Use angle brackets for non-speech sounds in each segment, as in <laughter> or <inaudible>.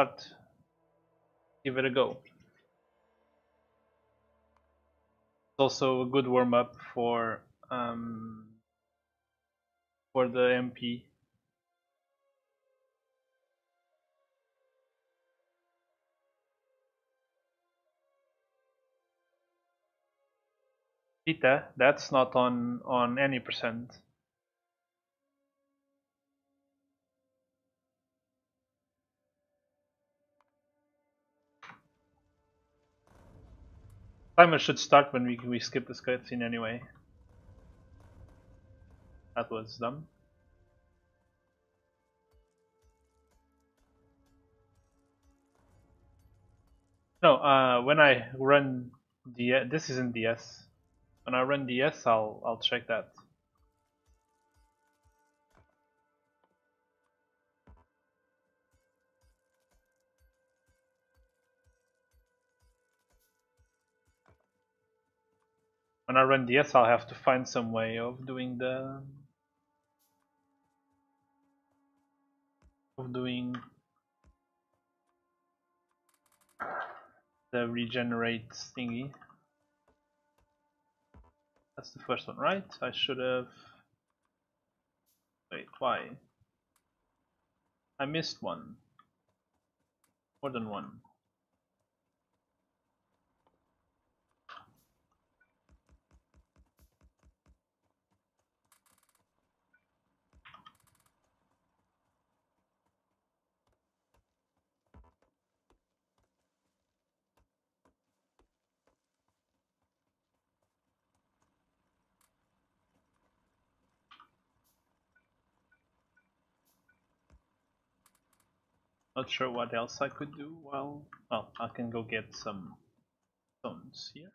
start give it a go. It's also a good warm up for um, for the MP. Theta, that's not on on any percent. Timer should start when we we skip this cutscene anyway. That was dumb. No, uh, when I run the this is in DS. When I run DS, I'll I'll check that. When I run DS, I'll have to find some way of doing the of doing the regenerate thingy. That's the first one, right? I should have... Wait, why? I missed one. More than one. Not sure what else I could do while... Well, I can go get some stones here.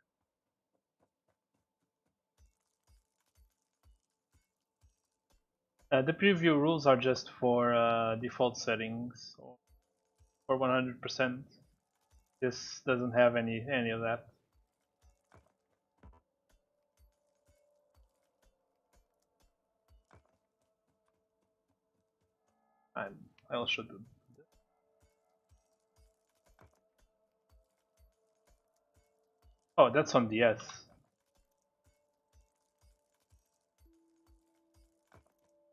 Uh, the preview rules are just for uh, default settings for 100%. This doesn't have any any of that. And I also do Oh, that's on DS.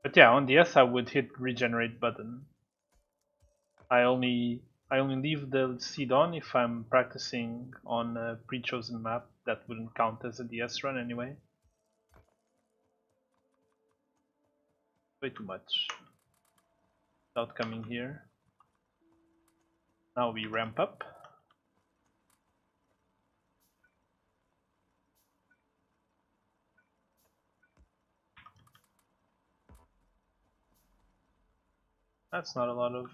But yeah, on DS I would hit regenerate button. I only I only leave the seed on if I'm practicing on a pre-chosen map that wouldn't count as a DS run anyway. Way too much. Without coming here. Now we ramp up. That's not a lot of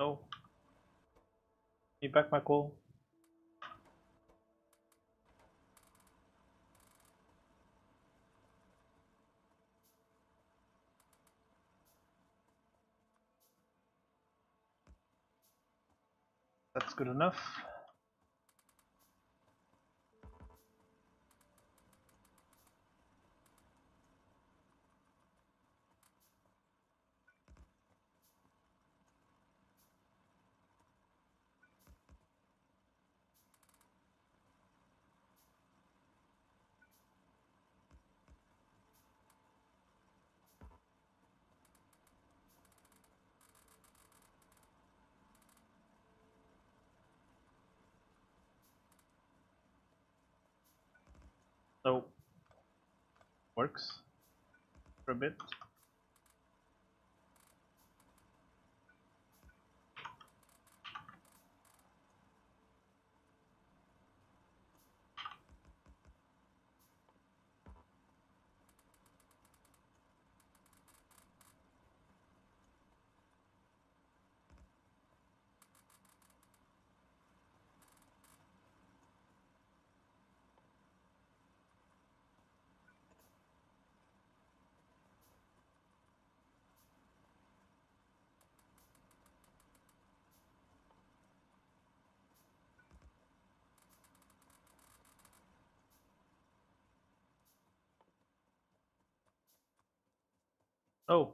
No. Give back my call? That's good enough. So works for a bit. Oh.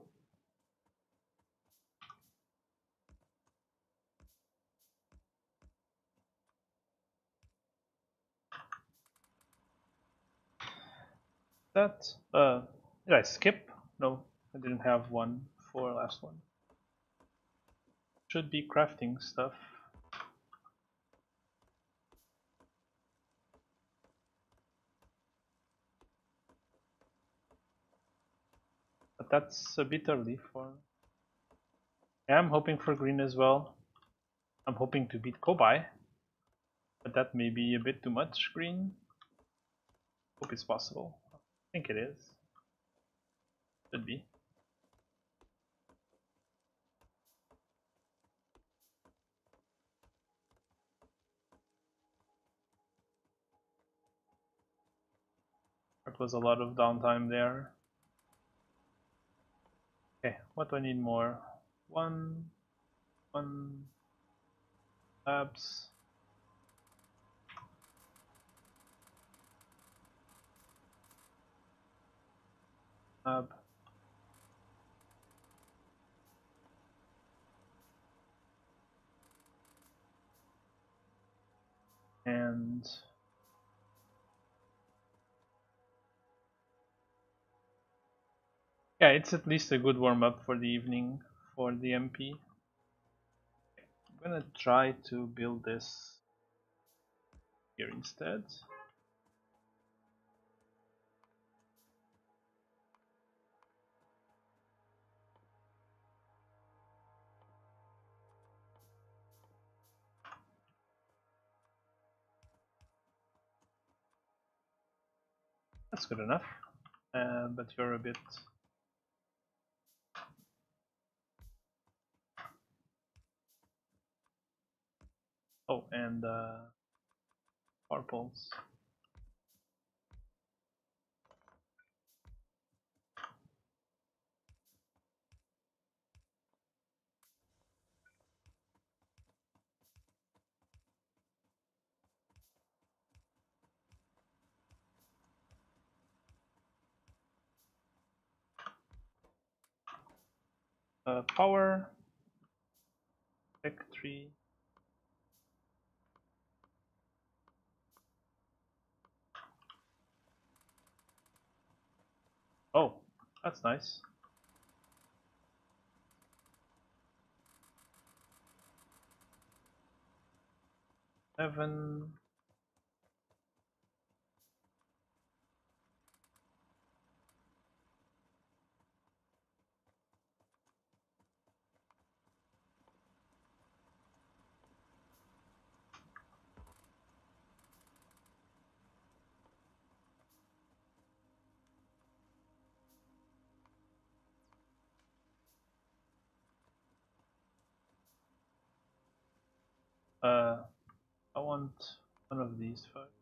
That, uh, did I skip? No, I didn't have one for last one. Should be crafting stuff. But that's a bit early for... Yeah, I'm hoping for green as well. I'm hoping to beat Kobai. But that may be a bit too much green. Hope it's possible. I think it is. Should be. That was a lot of downtime there. Okay, what do I need more? One, one labs. Lab. And Yeah, it's at least a good warm up for the evening for the MP. I'm gonna try to build this here instead. That's good enough, uh, but you're a bit Oh, and uh, purples. Uh, power, tech tree, Oh, that's nice. Seven. Uh, I want one of these first.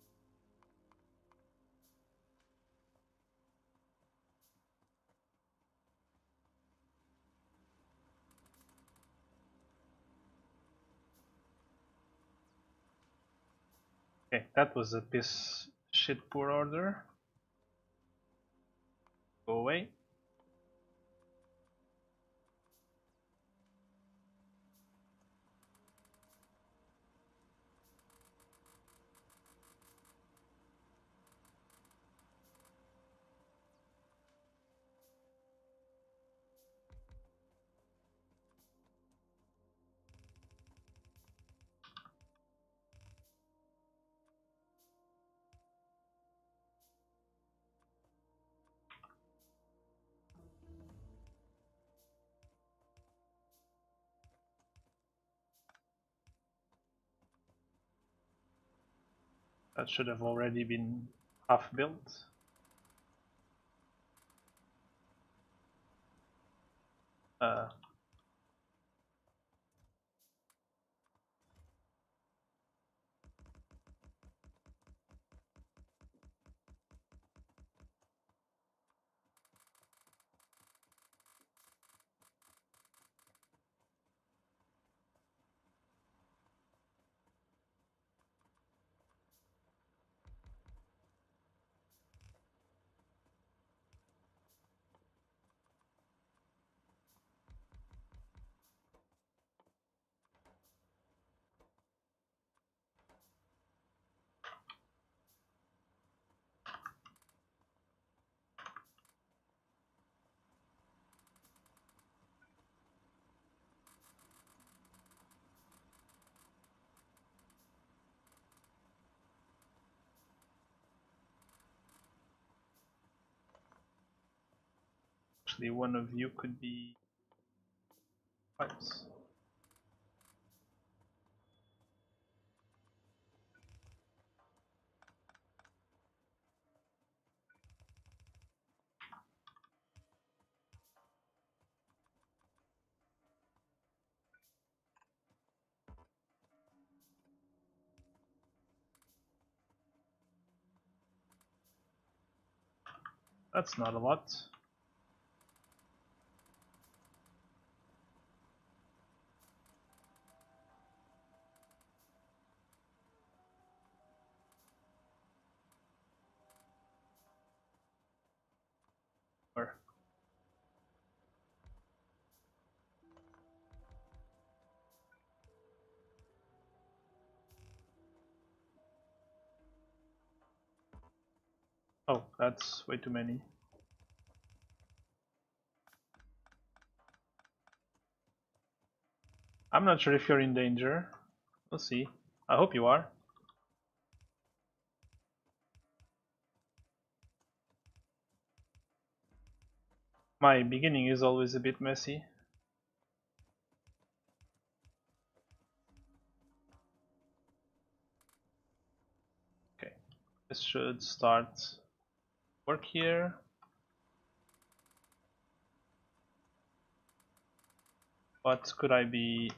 Okay, that was a piss shit poor order. Go away. That should have already been half built. Uh, Actually, one of you could be pipes. That's not a lot. Oh, that's way too many. I'm not sure if you're in danger. We'll see. I hope you are. My beginning is always a bit messy. Okay, this should start work here. What could I be?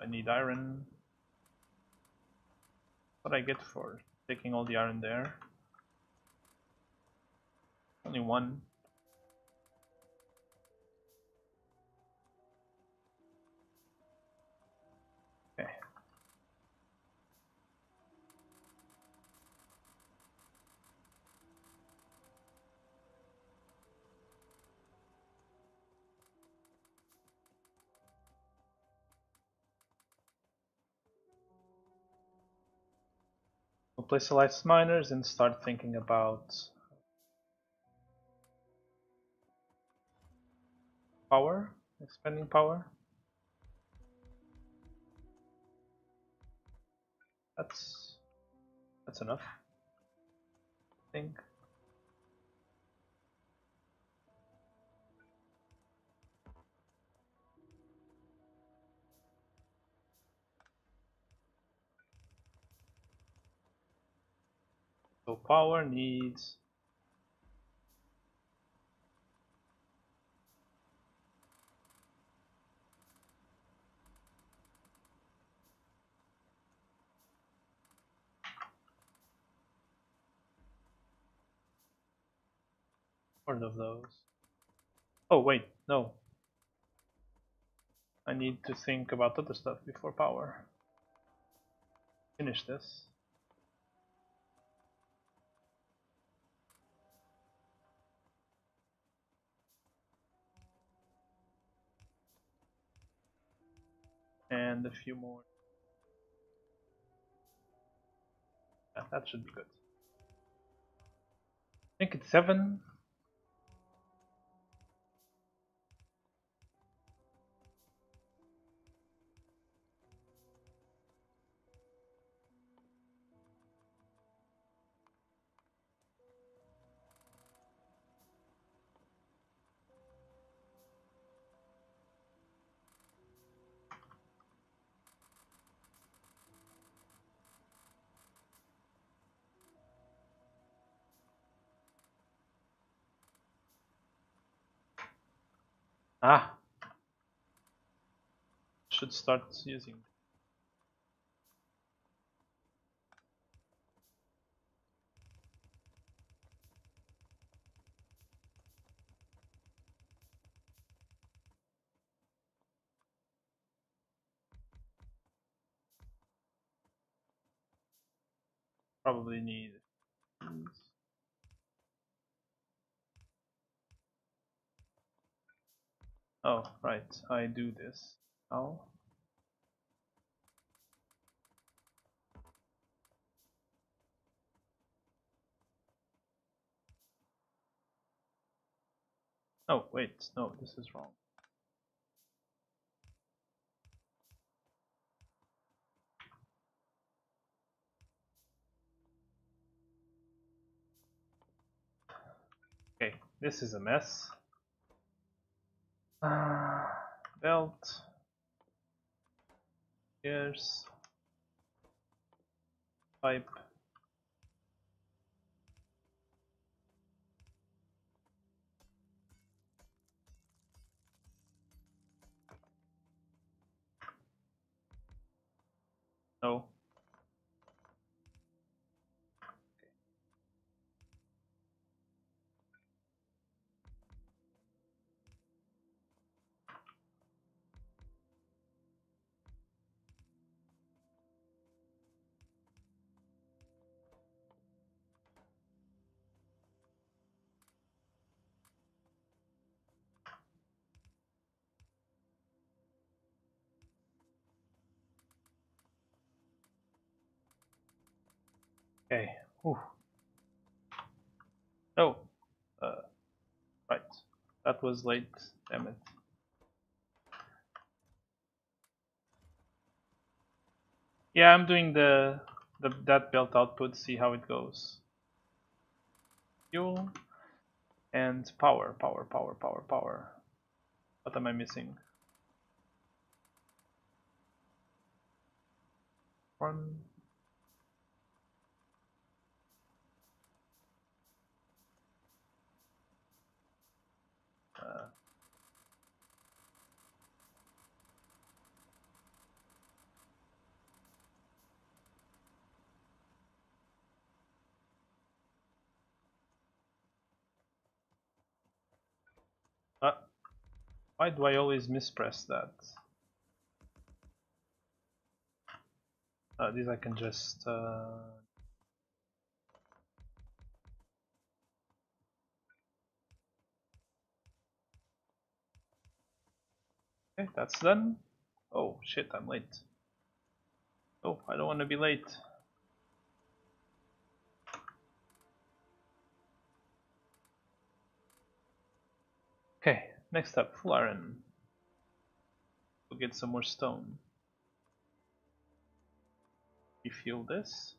I need iron. What I get for taking all the iron there? Only one. Place Elias miners and start thinking about power, expanding power. That's that's enough. I think. So power needs one of those. Oh wait, no. I need to think about other stuff before power. Finish this. And a few more. Yeah, that should be good. I think it's seven. Ah, should start using. Probably need. Oh, right, I do this now. Oh, wait, no, this is wrong. Okay, this is a mess. Uh, belt. Gears. Pipe. No. Okay. Whew. Oh. Uh, right. That was late. Damn it. Yeah, I'm doing the, the that belt output. See how it goes. Fuel and power, power, power, power, power. What am I missing? One, Uh, uh, why do I always mispress that? Uh, these I can just uh, Okay, that's done. Oh shit, I'm late. Oh, I don't want to be late. Okay, next up, full iron. We'll get some more stone. Refuel this.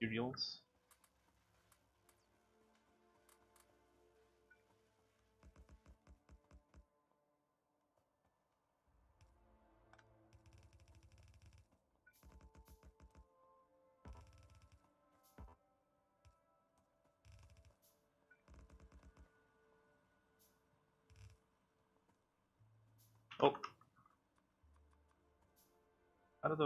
Materials. Oh. Out of the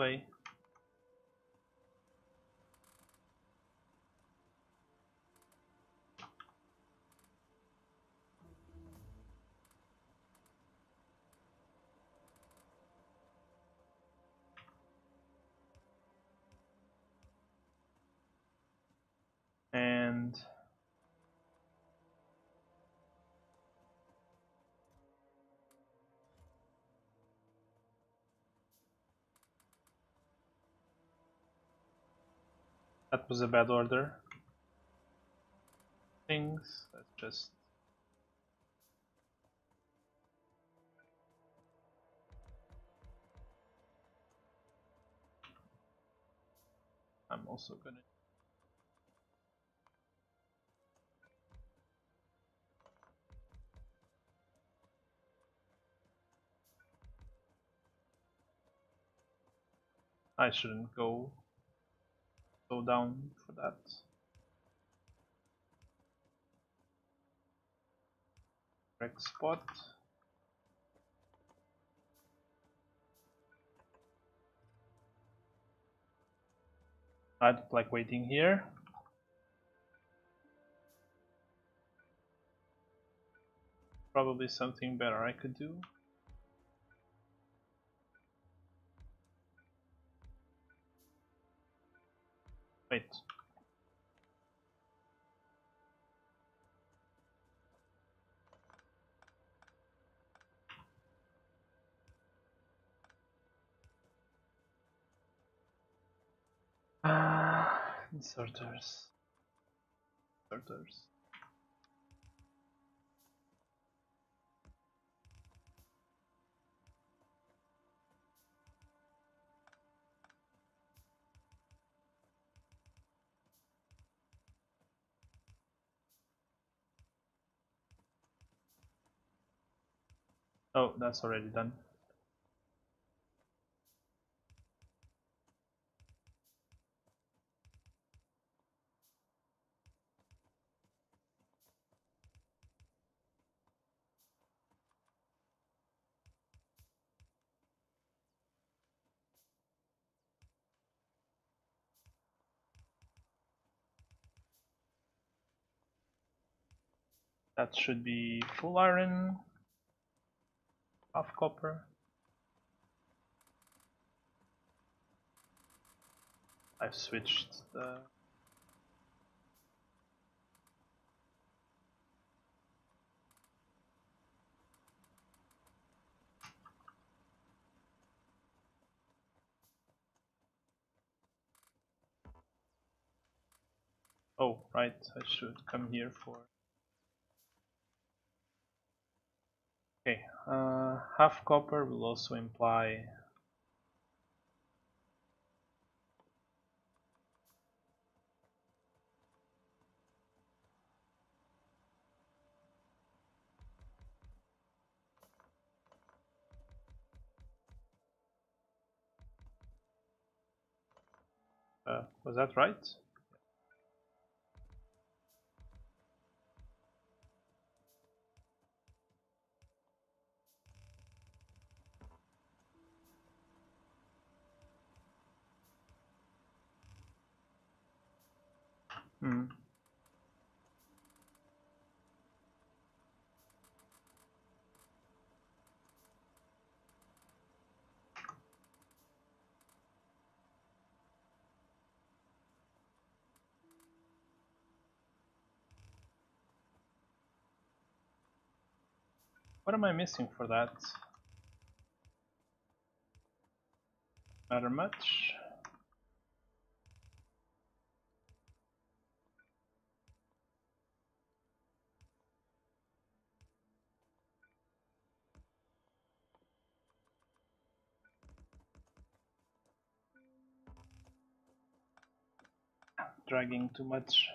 That was a bad order. Things, let's just... I'm also gonna... I shouldn't go go down for that. Correct spot. I'd like waiting here. Probably something better I could do. Wait. Ah, inserters. Inserters. Oh, that's already done. That should be full iron, half copper. I've switched the Oh, right, I should come here for Okay, uh, half copper will also imply uh, was that right? Hmm. What am I missing for that? Matter much? Dragging too much.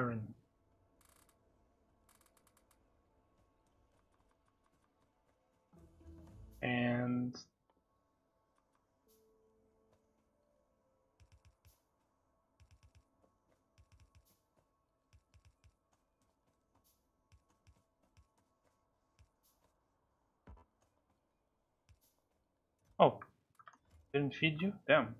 Iron. And Oh, didn't feed you? Damn.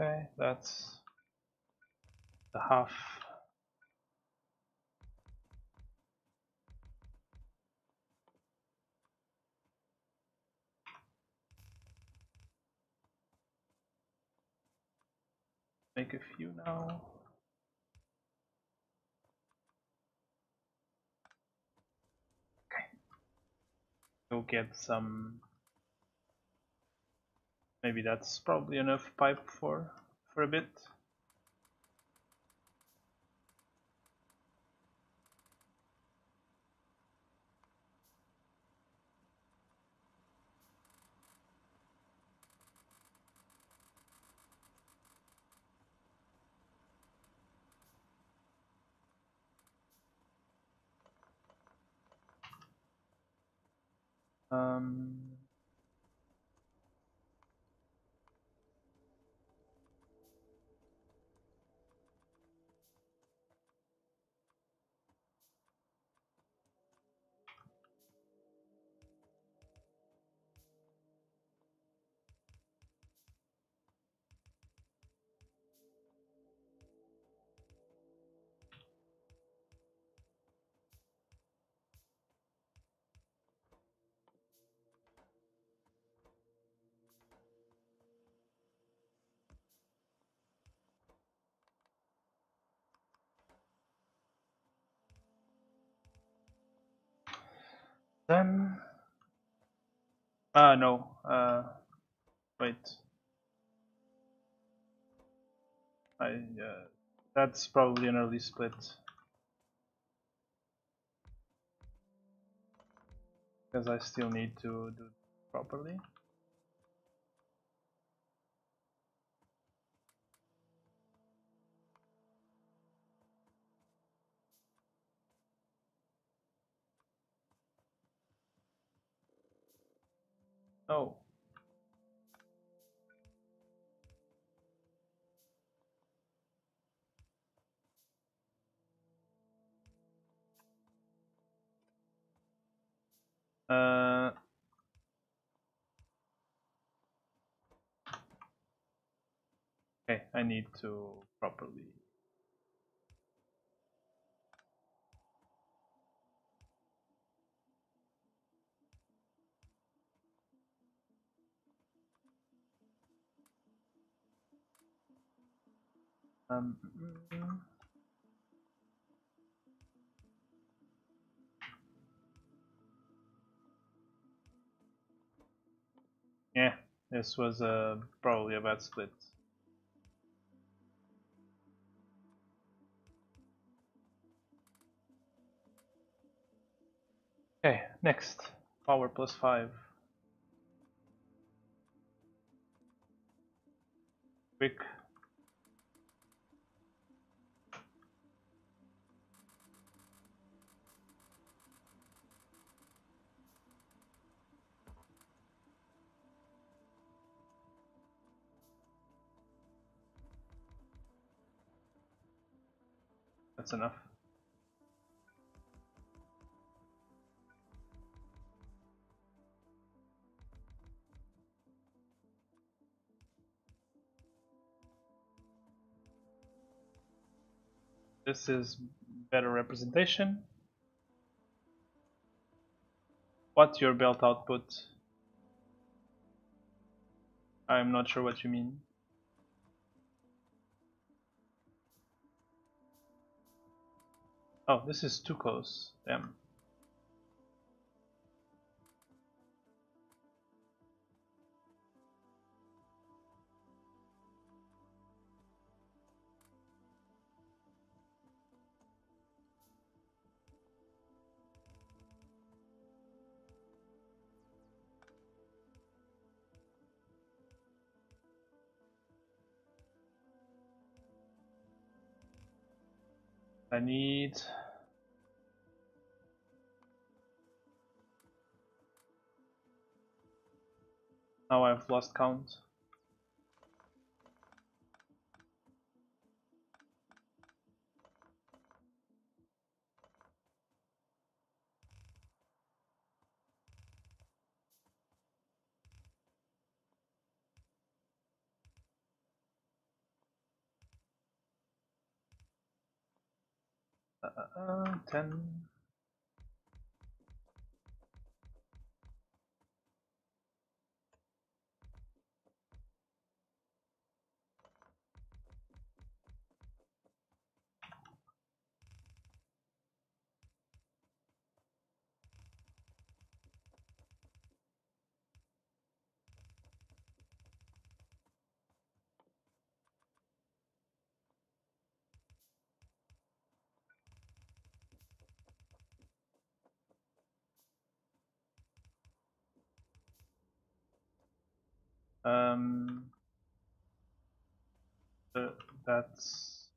Okay, that's the half. Make a few now. Okay. Go get some Maybe that's probably enough pipe for for a bit. Um, Then, ah no, uh, wait. I uh, that's probably an early split. Because I still need to do it properly. Oh. Uh, okay, I need to properly um, yeah, this was uh, probably a bad split. Okay, next. Power plus 5. Quick. That's enough. This is better representation. What's your belt output? I'm not sure what you mean. Oh, this is too close. Damn. I need now I've lost count. Uh, uh, uh, 10 Um, uh, that's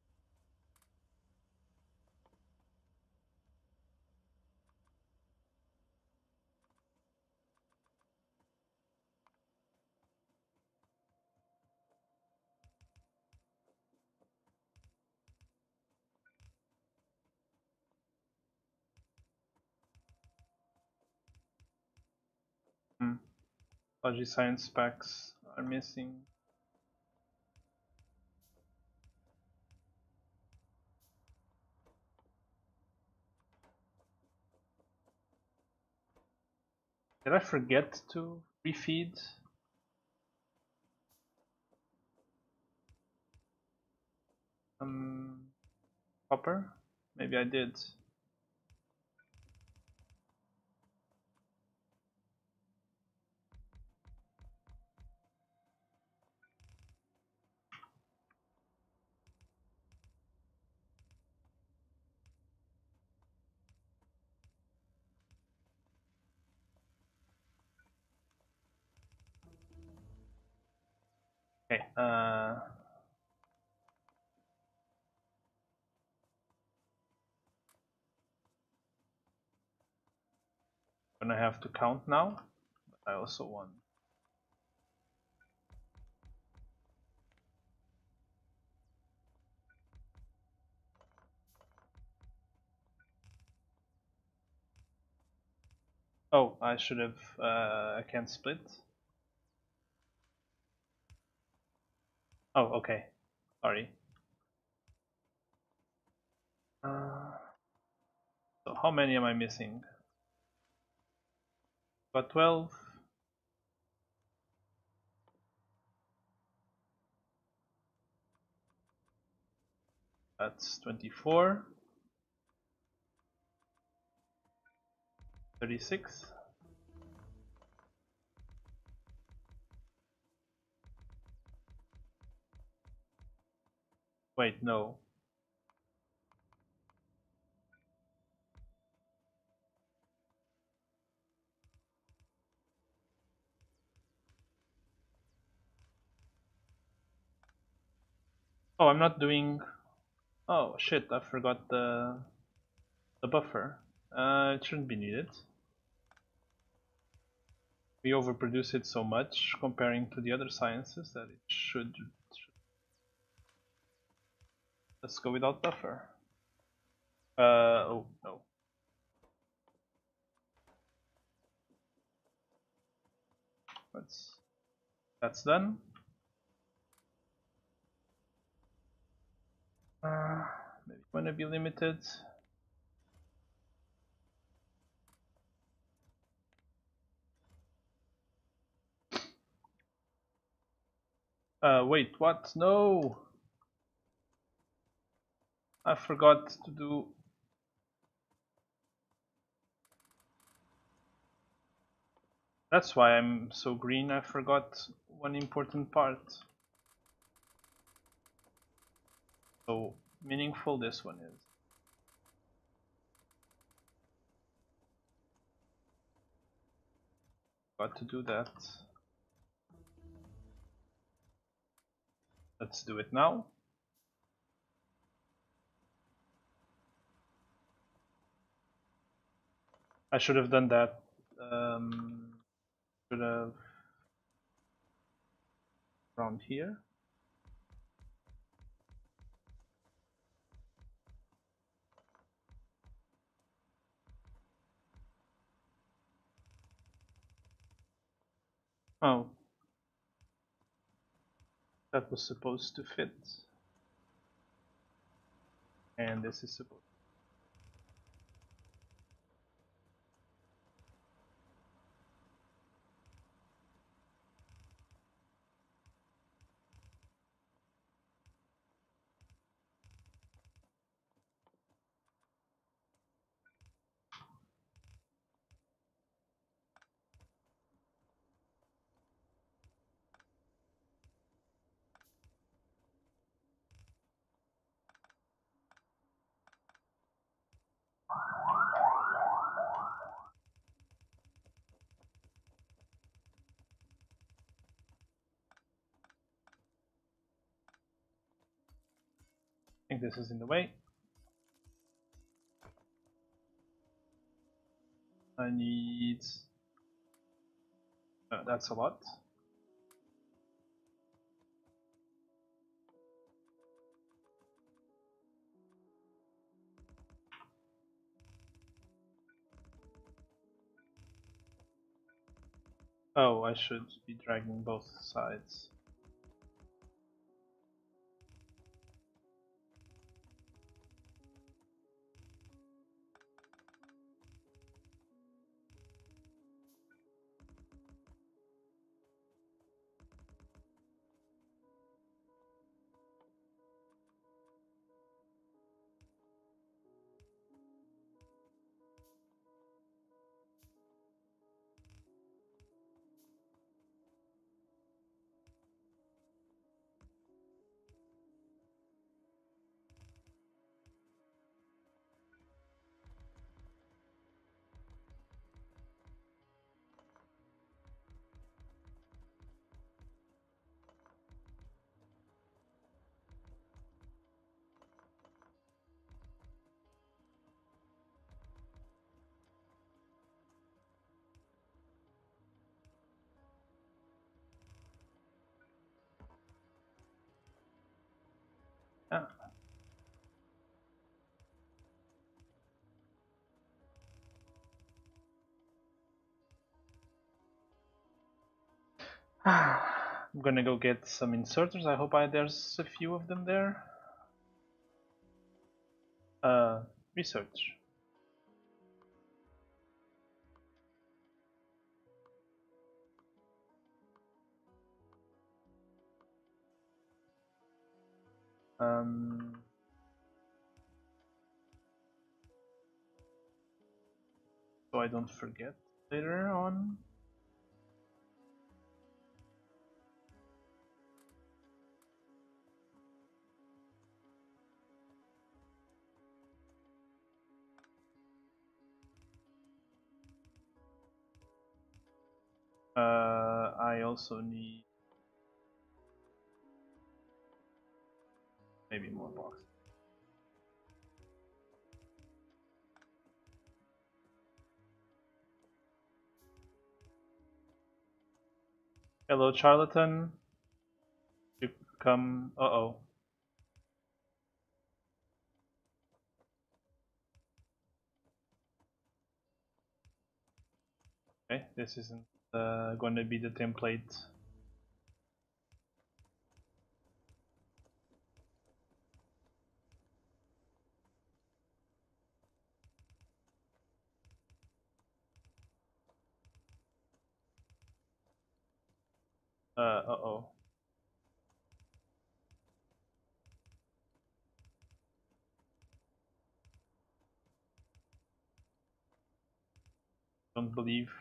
hmm. Logi science packs are missing. Did I forget to refeed? Um, copper? Maybe I did. Uh, gonna have to count now. I also want. Oh, I should have. Uh, I can't split. Oh, okay. Sorry. Uh, so how many am I missing? Got 12. That's 24. 36. Wait, no. Oh, I'm not doing... Oh, shit, I forgot the, the buffer. Uh, it shouldn't be needed. We overproduce it so much comparing to the other sciences that it should... Let's go without buffer. Uh, oh, no. That's, that's done. Uh, maybe want to be limited. Uh, wait, what? No! I forgot to do... That's why I'm so green, I forgot one important part. So meaningful this one is. Got to do that. Let's do it now. I should have done that. Um, should have around here. Oh. That was supposed to fit. And this is supposed this is in the way. I need... Uh, that's a lot. Oh, I should be dragging both sides. Yeah. I'm gonna go get some inserters. I hope I, there's a few of them there. Uh, research. Um, so I don't forget later on. Uh, I also need maybe more boxes. Hello, charlatan. You come. Uh oh. Okay, this isn't uh, going to be the template. Uh, uh oh. Don't believe.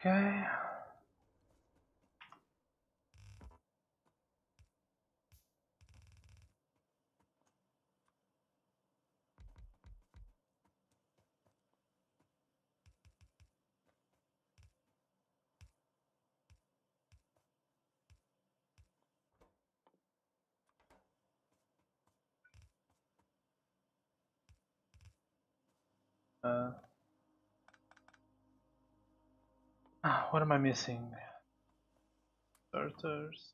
Okay. Uh, ah, what am I missing? Starters.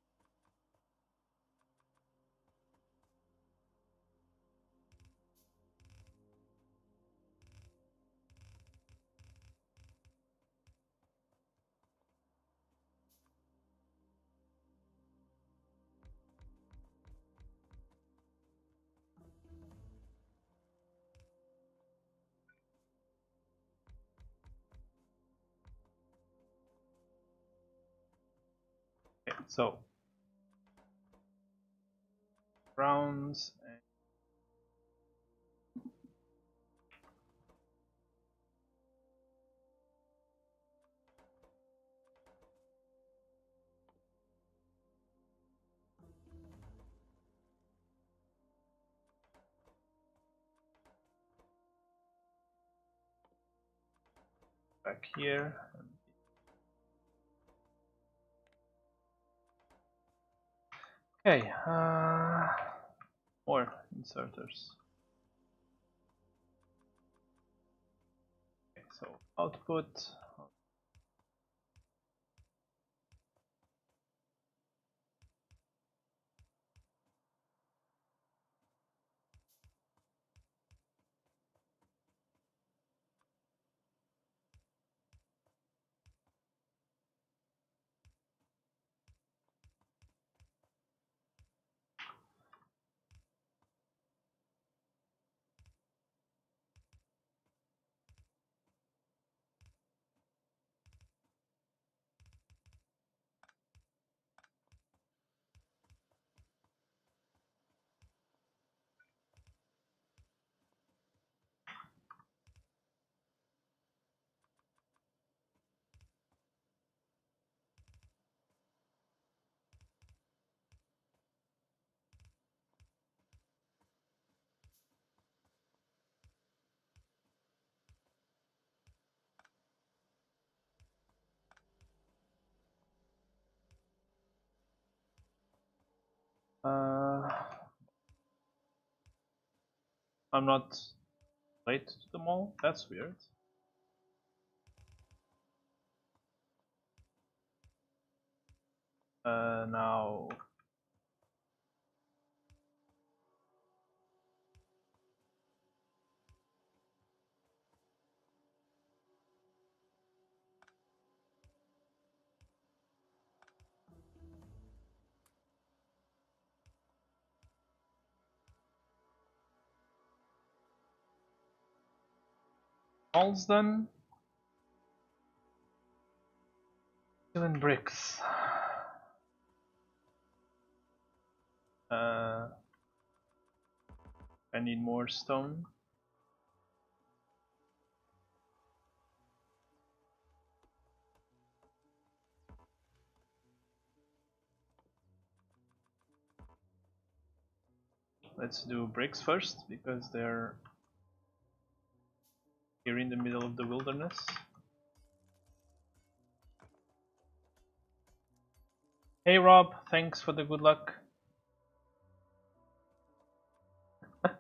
So browns and back here. Okay, uh, more inserters. Okay, so output. Uh, I'm not late to the mall? That's weird. Uh, now All's done. Killing bricks. Uh, I need more stone. Let's do bricks first because they're here in the middle of the wilderness. Hey Rob, thanks for the good luck. <laughs>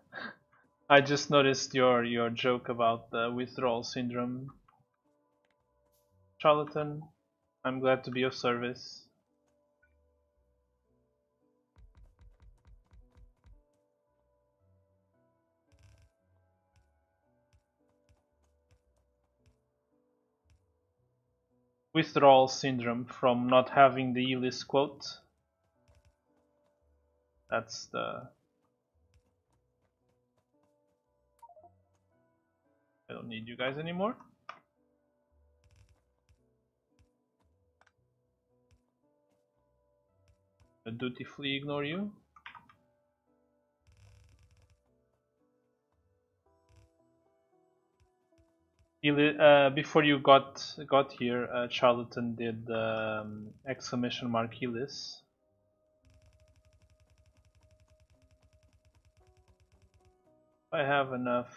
I just noticed your your joke about the withdrawal syndrome. Charlatan, I'm glad to be of service. Withdrawal syndrome from not having the E-list quote. That's the... I don't need you guys anymore. I dutifully ignore you. Uh, before you got got here, uh, Charlatan did um, exclamation mark Helis. I have enough.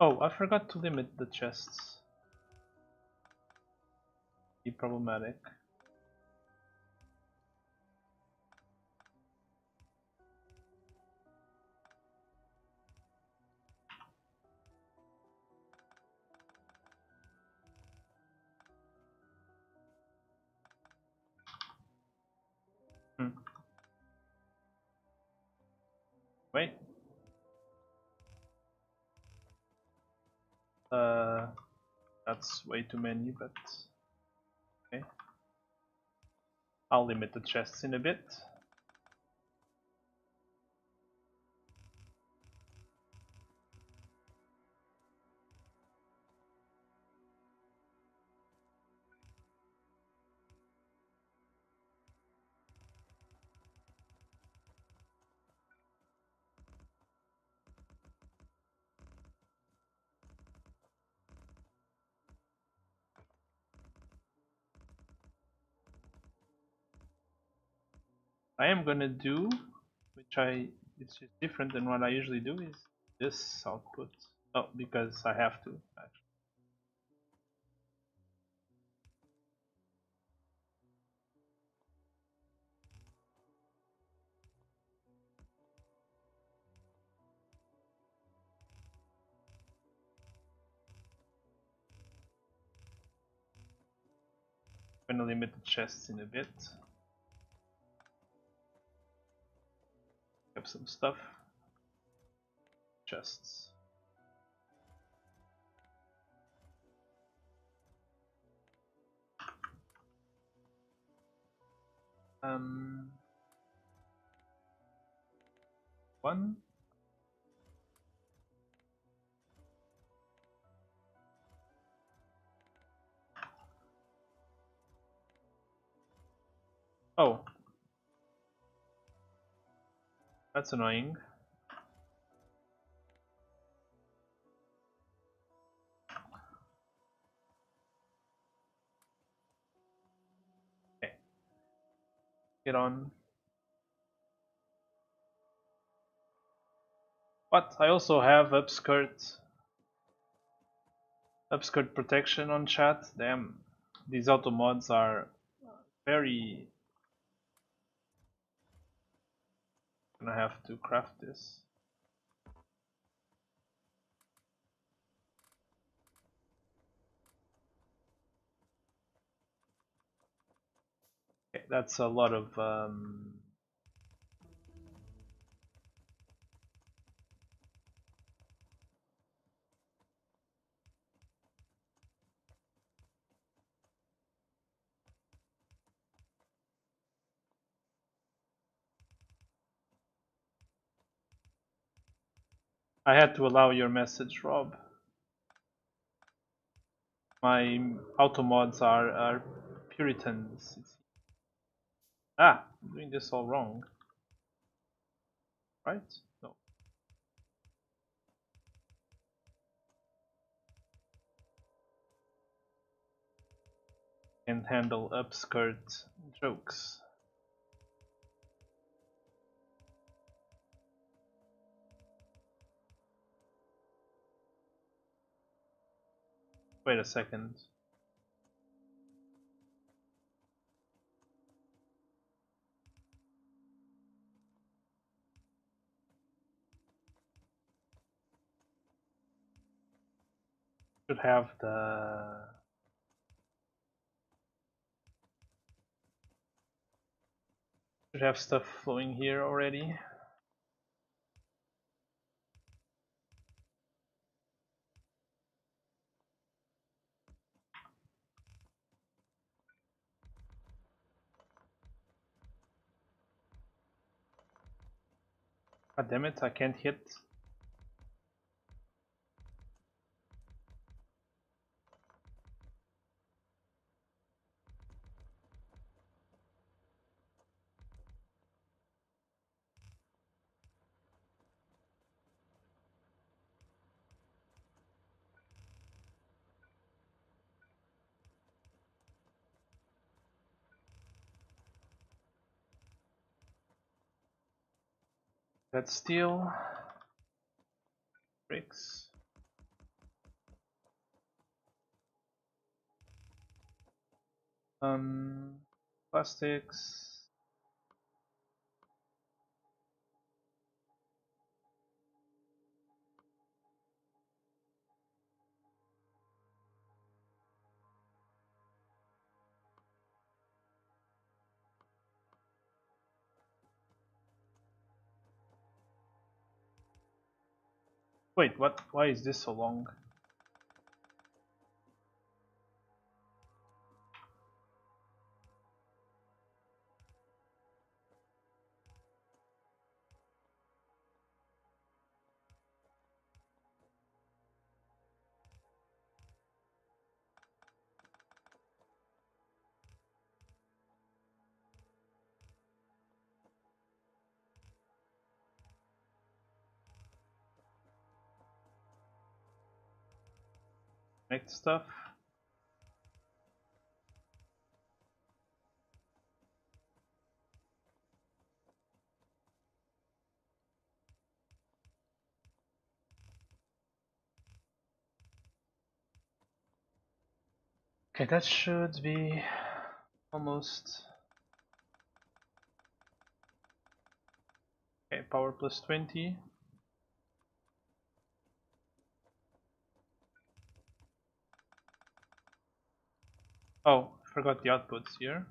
Oh, I forgot to limit the chests. Be problematic. Wait. Uh, that's way too many, but okay. I'll limit the chests in a bit. I am gonna do, which I it's just different than what I usually do, is this output. Oh, because I have to actually. Gonna limit the chests in a bit. Some stuff. Chests. Um, one. Oh, That's annoying. Okay. Get on. But I also have upskirt upskirt protection on chat. Damn, these auto mods are very gonna have to craft this. Okay, that's a lot of um, I had to allow your message, Rob. My auto mods are, are Puritans. Ah, I'm doing this all wrong. Right? No. Can handle upskirt jokes. Wait a second. Should have the should have stuff flowing here already. God damn it, I can't hit. That's steel. Bricks. Um, plastics. Wait, what? Why is this so long? Stuff. Okay, that should be almost okay. Power plus twenty. Oh, forgot the outputs here.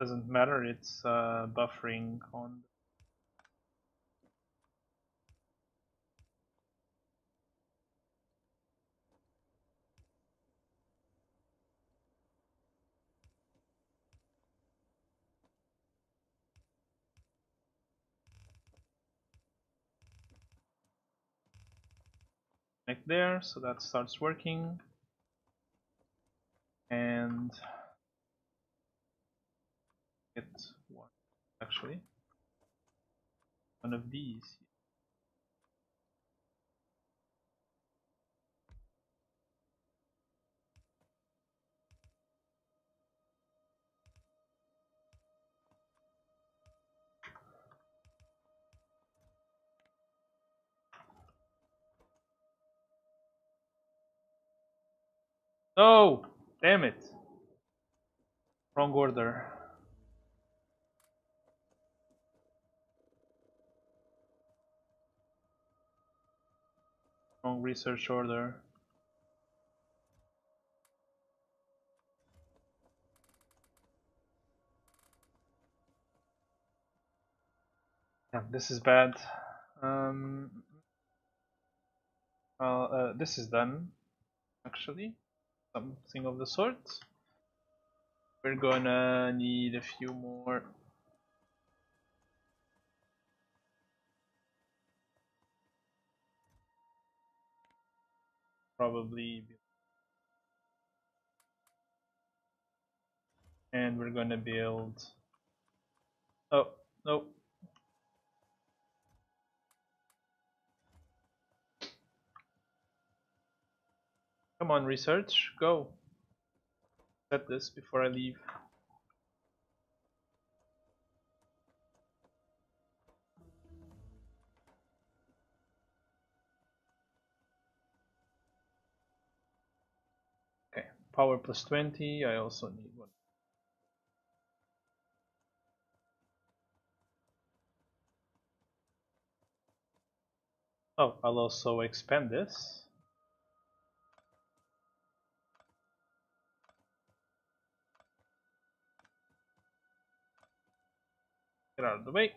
Doesn't matter, it's uh, buffering on connect there, so that starts working. And get one, actually, one of these. No! Damn it. Wrong order. Wrong research order. Yeah, this is bad. Um, Well, uh, this is done, actually. Something of the sort. We're gonna need a few more. Probably. And we're gonna build. Oh, no, Come on, research, go. Set this before I leave. Okay, power plus 20, I also need one. Oh, I'll also expand this. Get out of the way.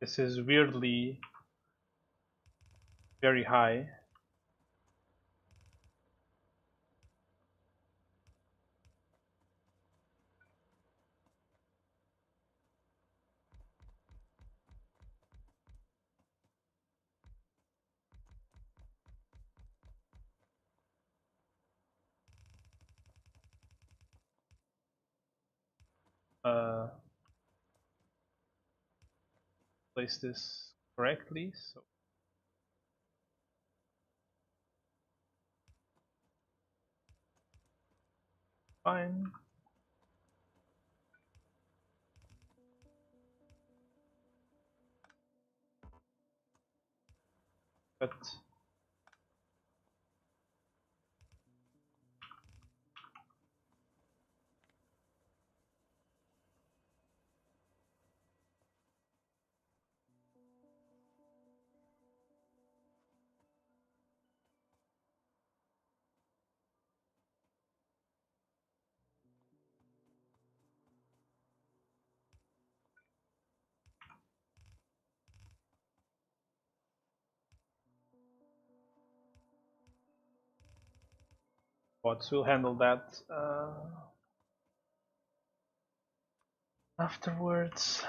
This is weirdly very high. Uh, place this correctly. So fine. But bots will handle that uh, afterwards.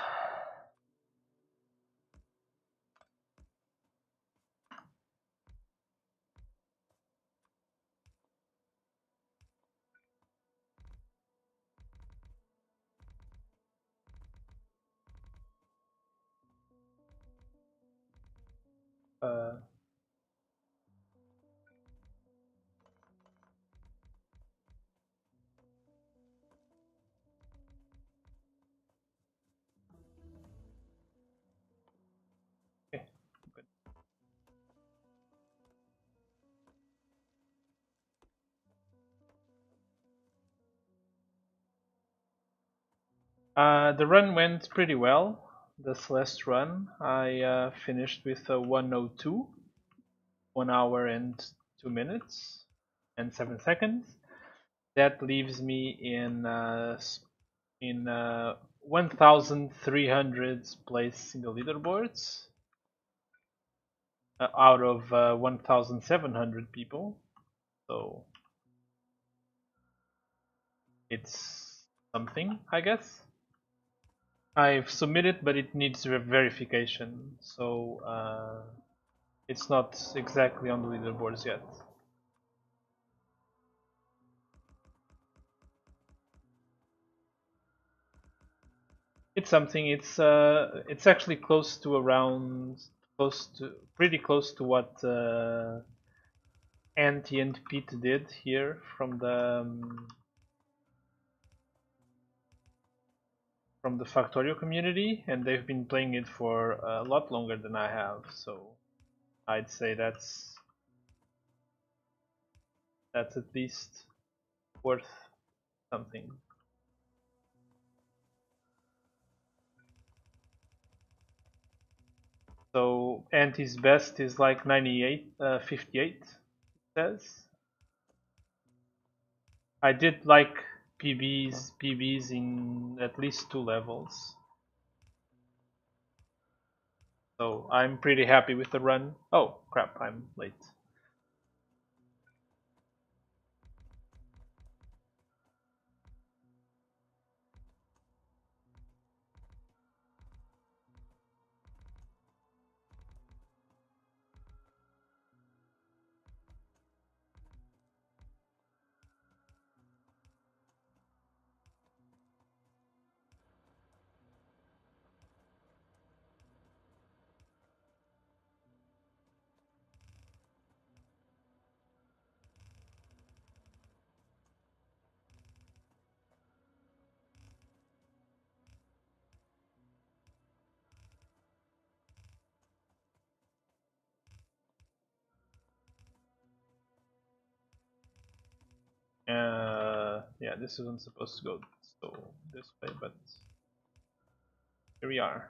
Uh, Uh, the run went pretty well. This last run, I uh, finished with a 102, 1 hour and 2 minutes and 7 seconds. That leaves me in uh, in uh, 1,300 place in the leaderboards uh, out of uh, 1,700 people. So it's something, I guess. I've submitted, but it needs ver- verification, so uh, it's not exactly on the leaderboards yet. It's something. It's uh, it's actually close to around, close to, pretty close to what uh, Anti and Pete did here from the um, from the Factorio community, and they've been playing it for a lot longer than I have. So I'd say that's that's at least worth something. So Anti's best is like 98, uh, 58 says. I did like PBs, PBs in at least two levels. So I'm pretty happy with the run. Oh crap, I'm late. This isn't supposed to go so this way, but here we are.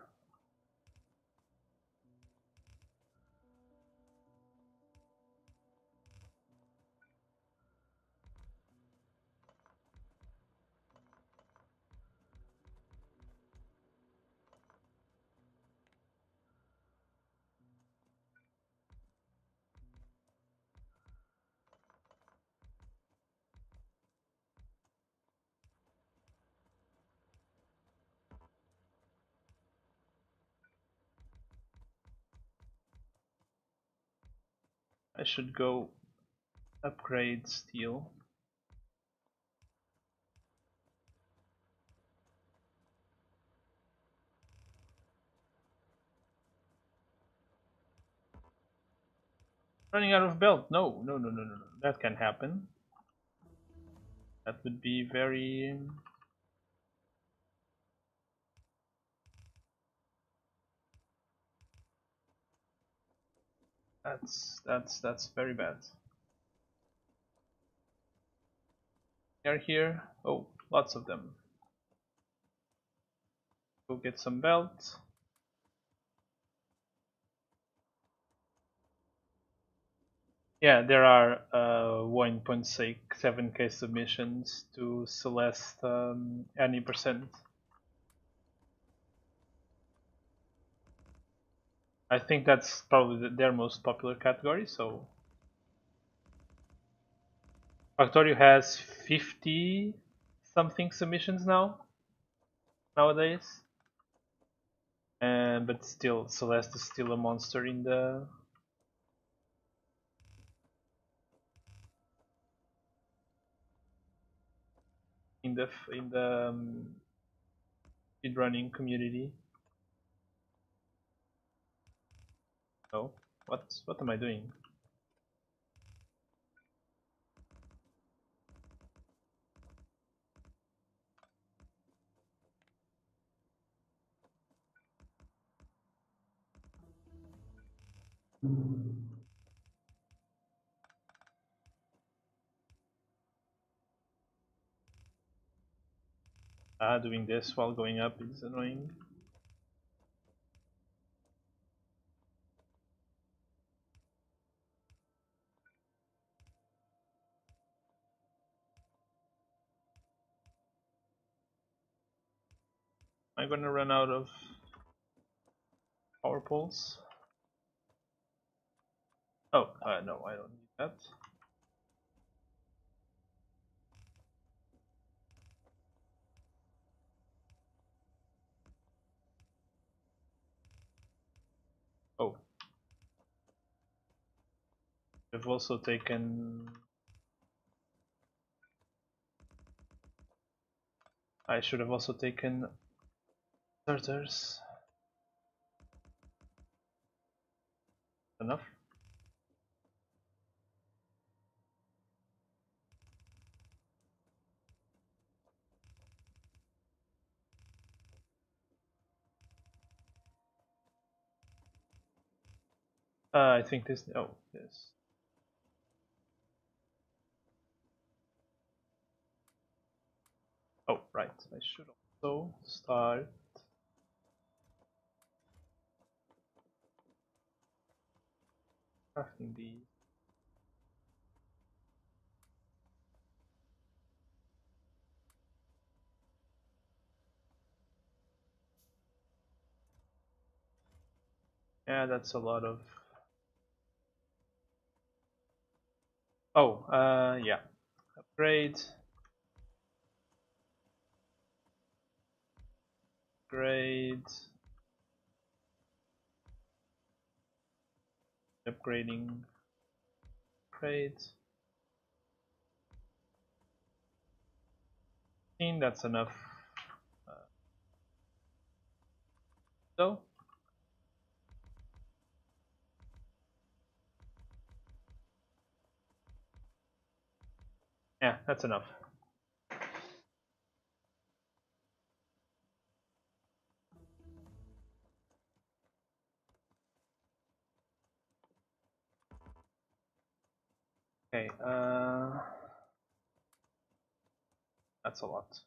Should go upgrade steel. Running out of belt. No, no, no, no, no. That can happen. That would be very That's that's that's very bad. They're here. Oh, lots of them. Go get some belt. Yeah, there are uh, 1.67k submissions to Celeste um, any percent. I think that's probably their most popular category. So Factorio has 50 something submissions now nowadays, and but still Celeste is still a monster in the in the in the um, speedrunning community. Oh, what what am I doing? Ah, doing this while going up is annoying. Am I gonna run out of power poles? Oh, uh, no, I don't need that. Oh. I've also taken I should have also taken starters. Enough? Uh, I think this. Oh, yes. Oh, right. I should also start. Crafting these. Yeah, that's a lot of. Oh, uh, yeah. Upgrade. Upgrade. Upgrading. Upgrade. That's enough. Uh, so. Yeah, that's enough. Okay, uh, that's a lot.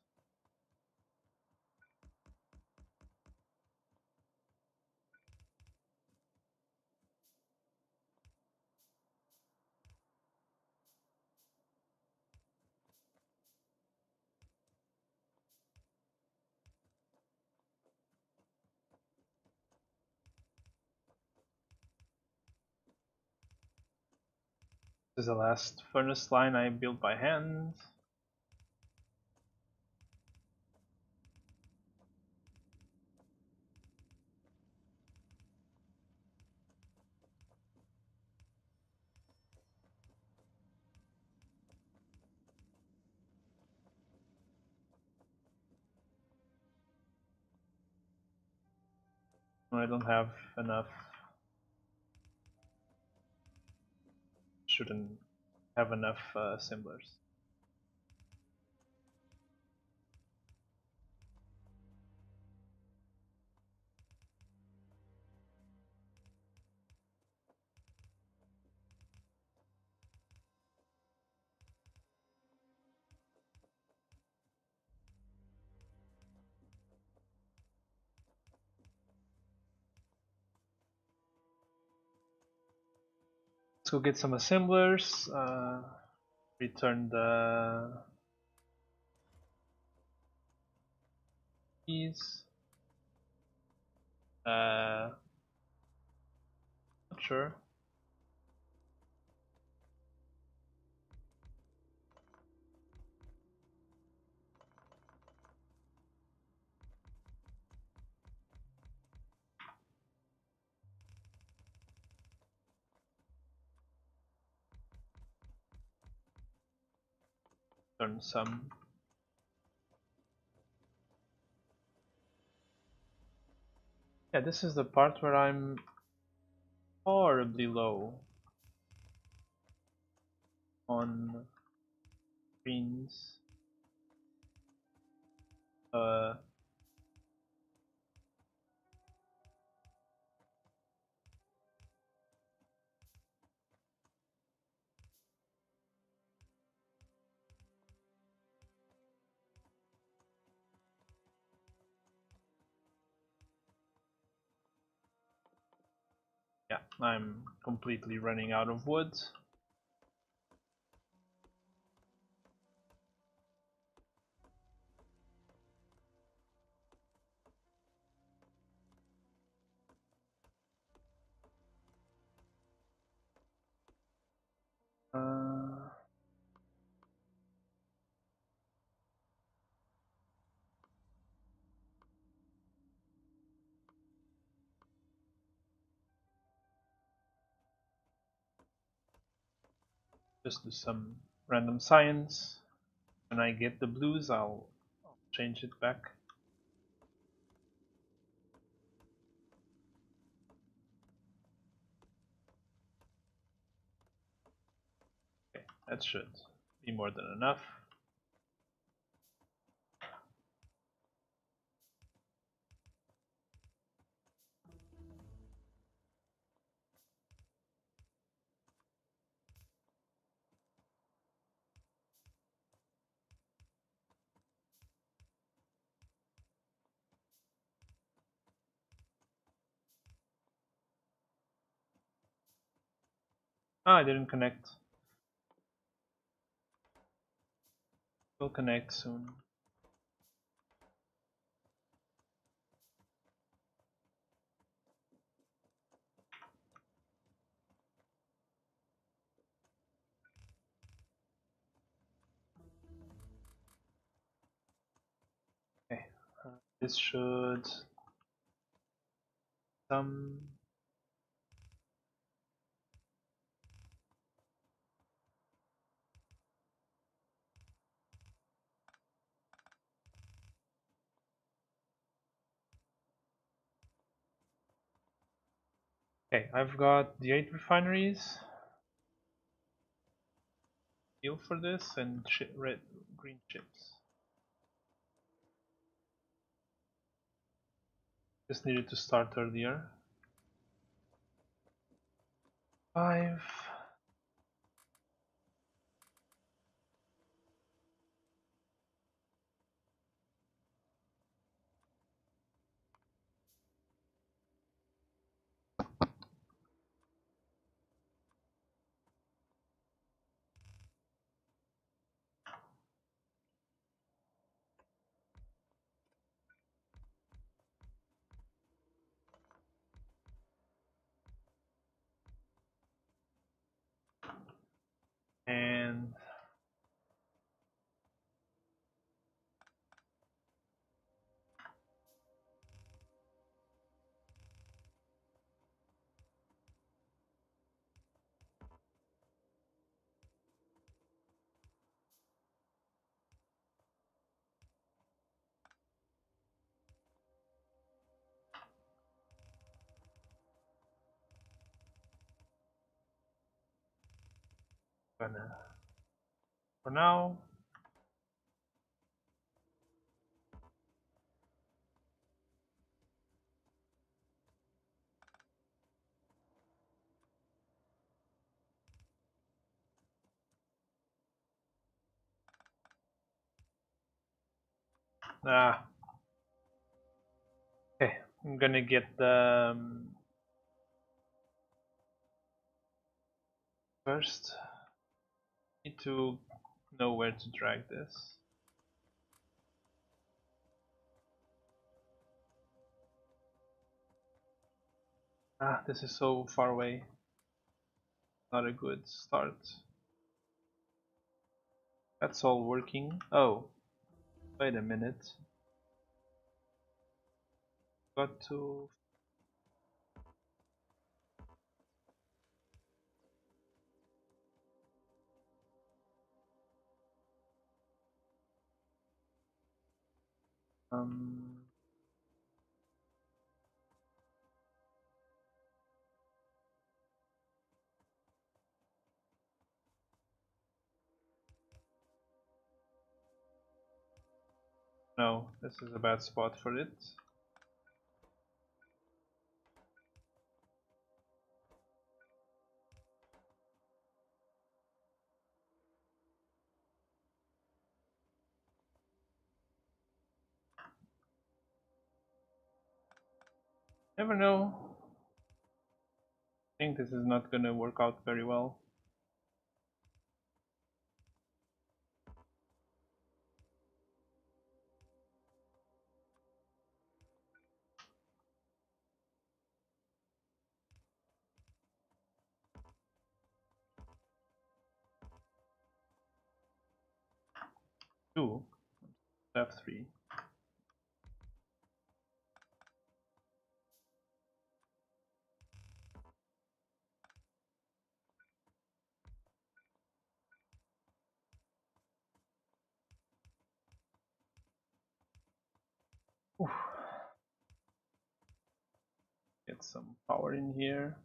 This is the last furnace line I built by hand. I don't have enough shouldn't have enough uh, assemblers. Let's go get some assemblers. Uh, return the keys. Uh, not sure. Turn some Yeah, this is the part where I'm horribly low on greens. Uh, I'm completely running out of wood. Uh, just do some random science. When I get the blues, I'll, I'll change it back. Okay, that should be more than enough. Ah, I didn't connect. We'll connect soon. Okay, uh, this should some Okay, I've got the 8 refineries. Deal for this and red green chips. Just needed to start earlier. 5 gonna for now ah. Okay I'm gonna get the um, first need to know where to drag this. Ah this is so far away. Not a good start. That's all working. Oh wait a minute. Got to um no this is a bad spot for it Never know. I think this is not gonna work out very well. Some power in here.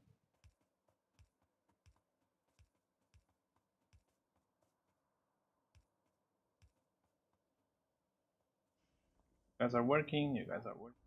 You guys are working, you guys are working.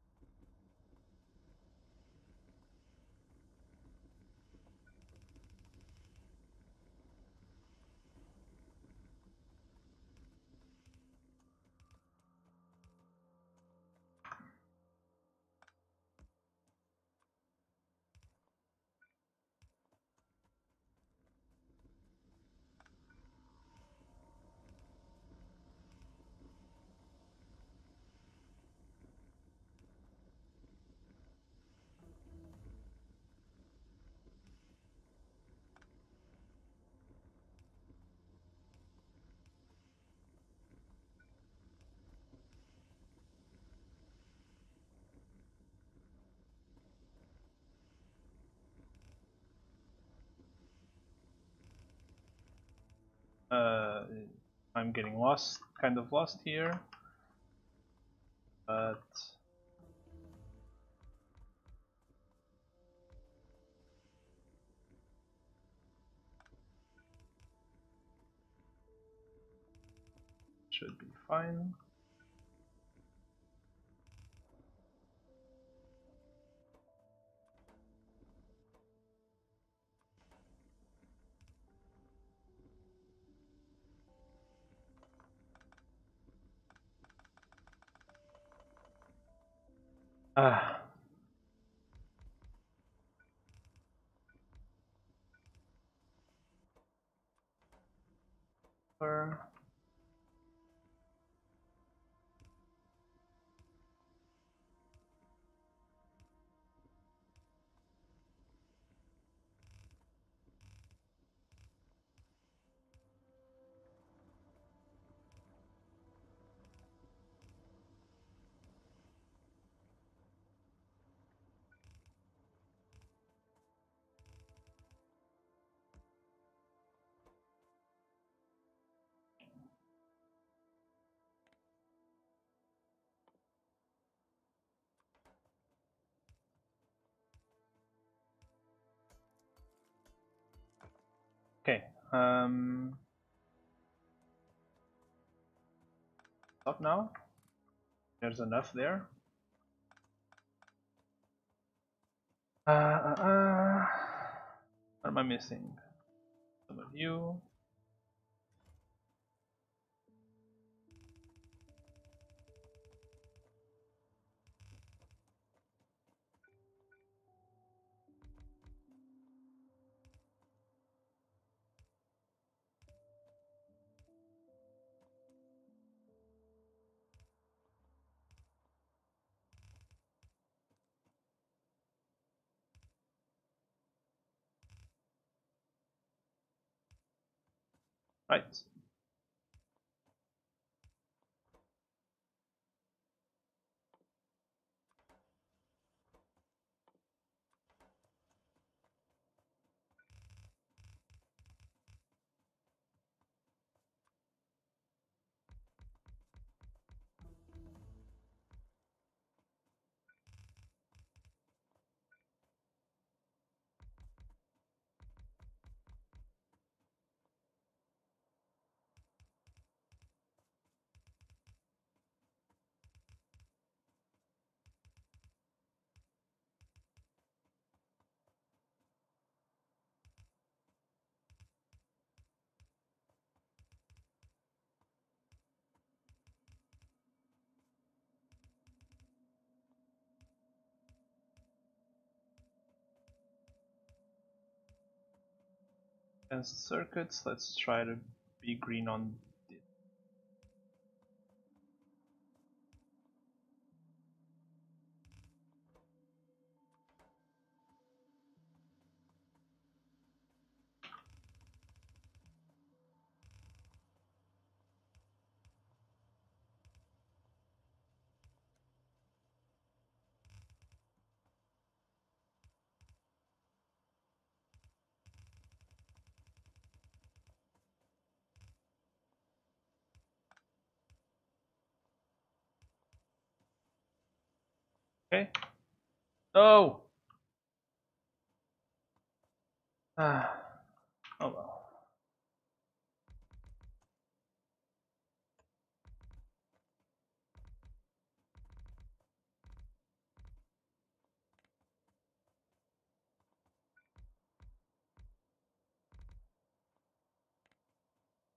Uh, I'm getting lost, kind of lost here. But should be fine. Ah. Or Um. Stop now. There's enough there. Uh, uh, uh. What am I missing? Some of you. Right. Against circuits, let's try to be green on Okay. Oh. <sighs> Ah. Oh well.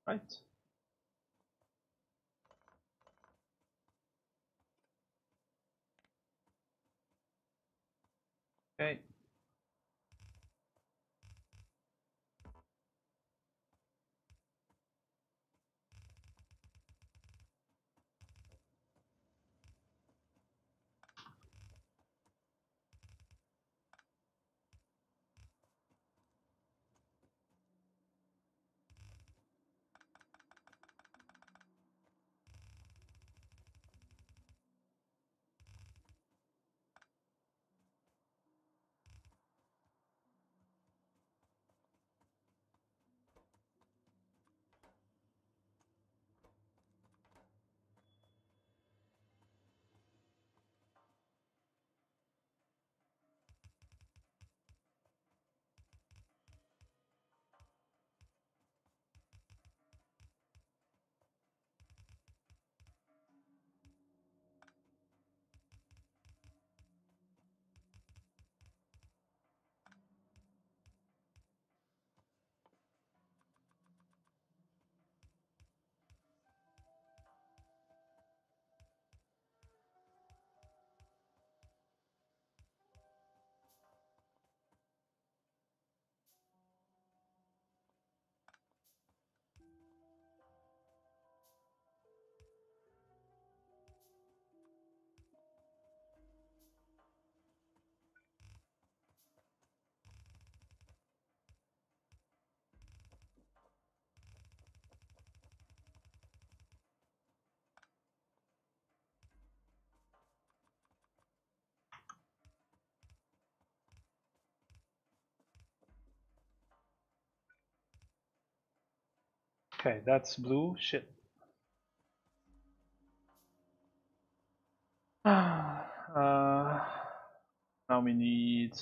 Right. Okay. Okay, that's blue. Shit. <sighs> Uh, now we need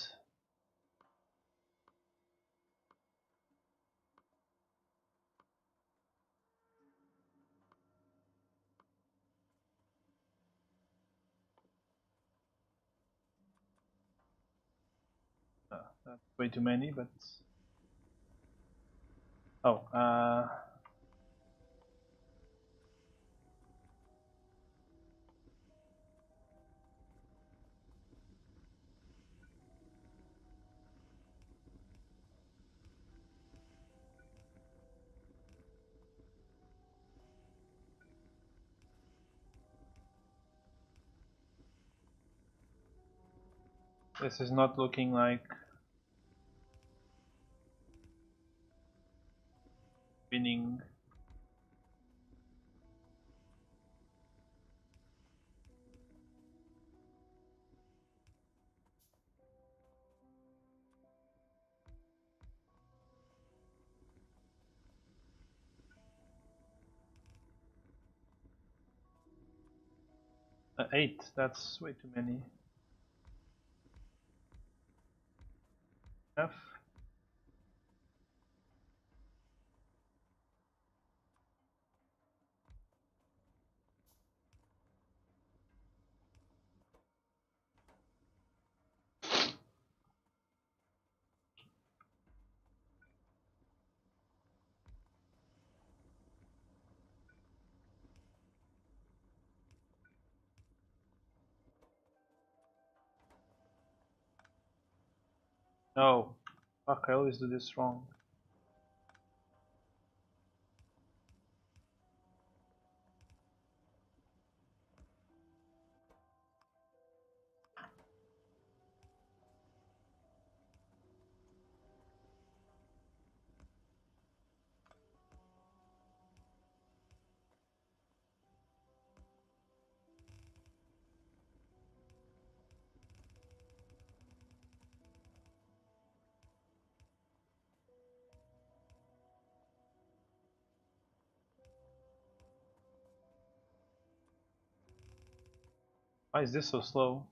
uh, that's way too many, but oh, uh, this is not looking like winning. Eight, that's way too many. F. No. Fuck, I always do this wrong. Why is this so slow?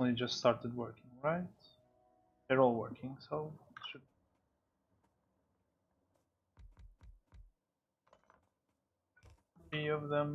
Only just started working, right? They're all working, so should three of them.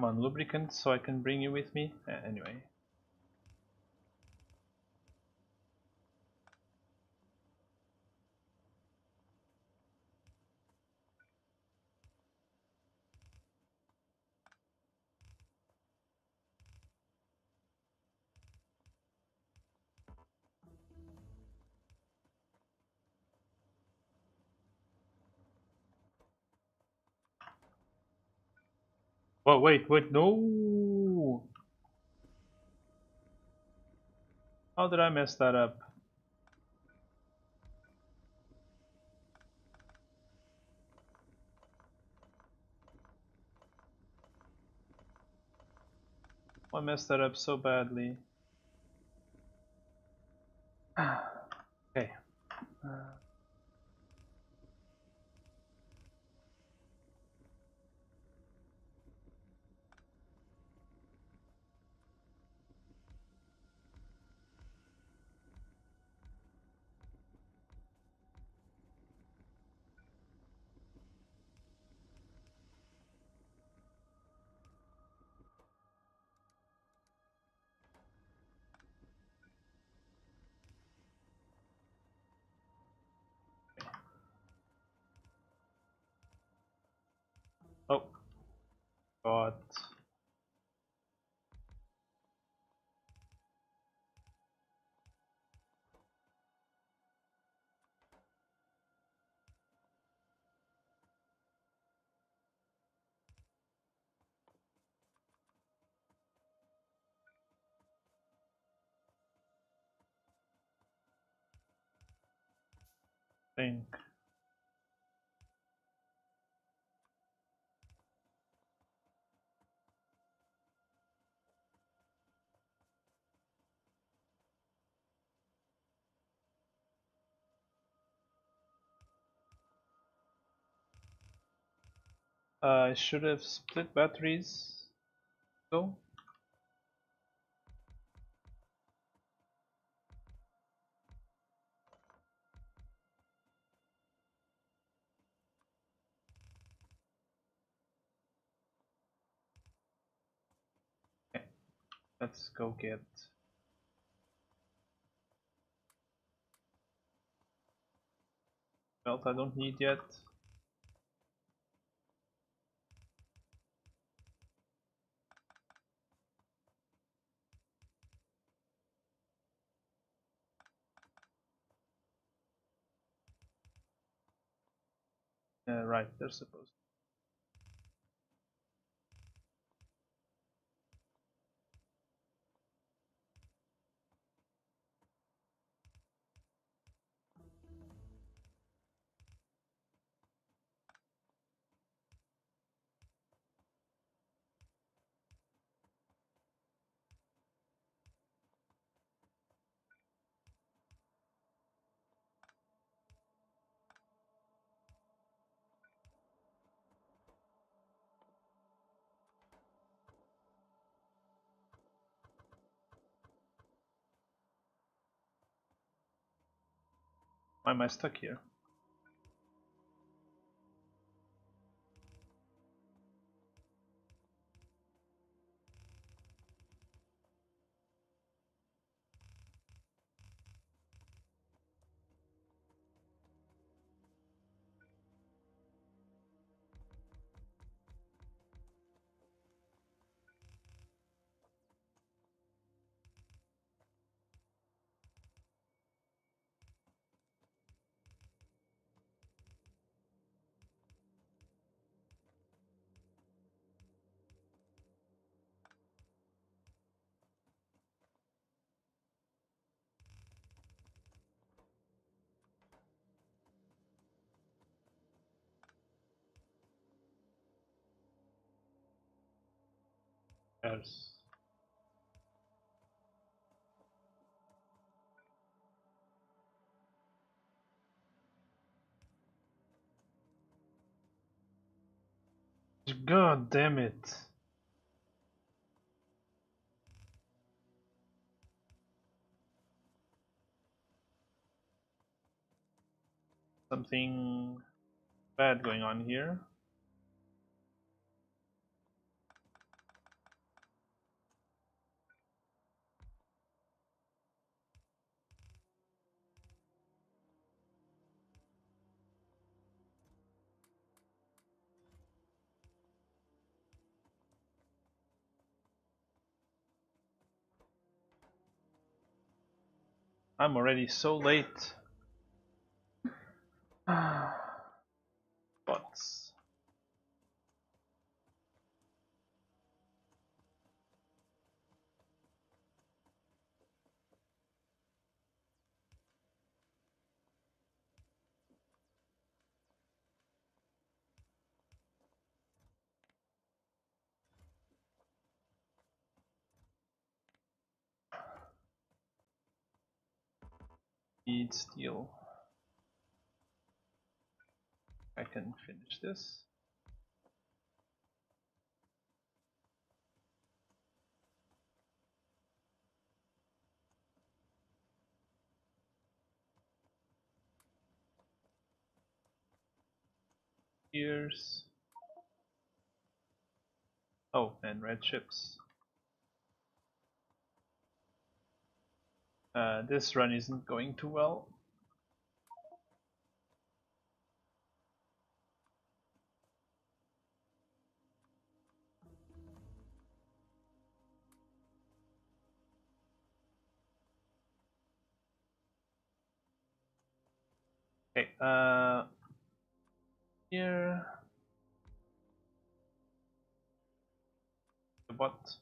Come on, lubricant, so I can bring you with me. Uh, anyway. Oh, wait, wait, no! How did I mess that up? I messed that up so badly. <sighs> okay. Uh, spot. think Uh, I should have split batteries. So let's go get belt I don't need yet. Uh, right, they're supposed Why am I stuck here? Yes. God damn it. Something bad going on here. I'm already so late. <sighs> Bots. Need steel. I can finish this. Here's Oh, and red chips. Uh, this run isn't going too well. Okay, uh, here, the bot.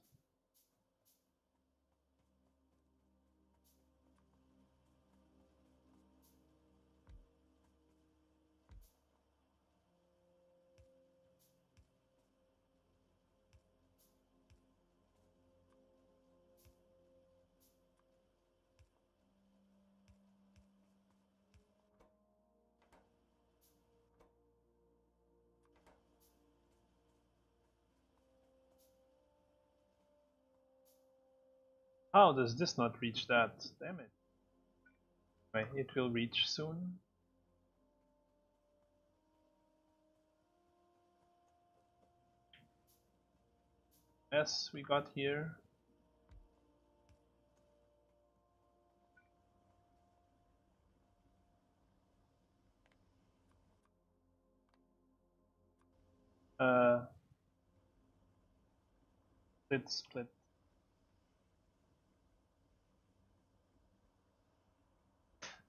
How does this not reach that? Damn it. It will reach soon. Yes, we got here. Uh, split, split.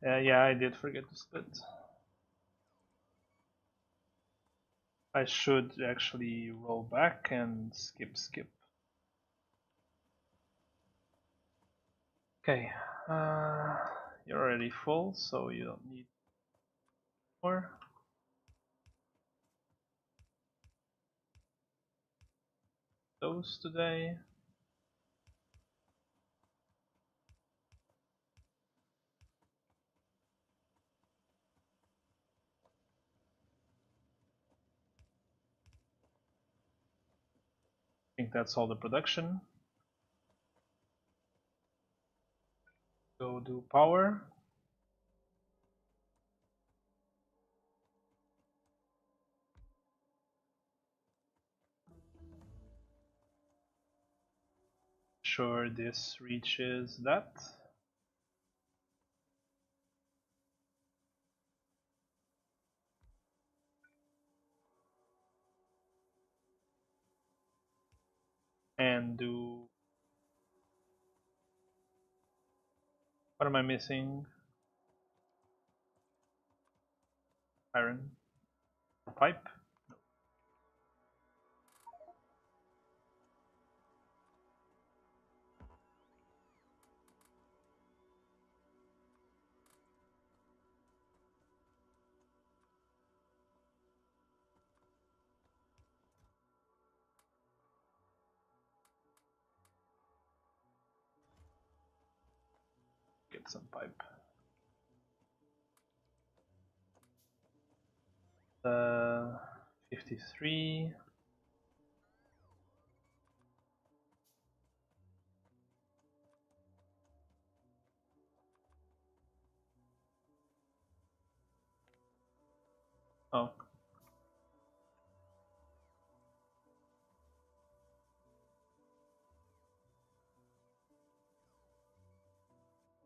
Uh, yeah, I did forget to split. I should actually roll back and skip skip. Okay, uh, you're already full, so you don't need more. Those today. Think that's all the production. Go do power. Sure this reaches that. And do what am I missing? Iron pipe? Some pipe. Uh, 53.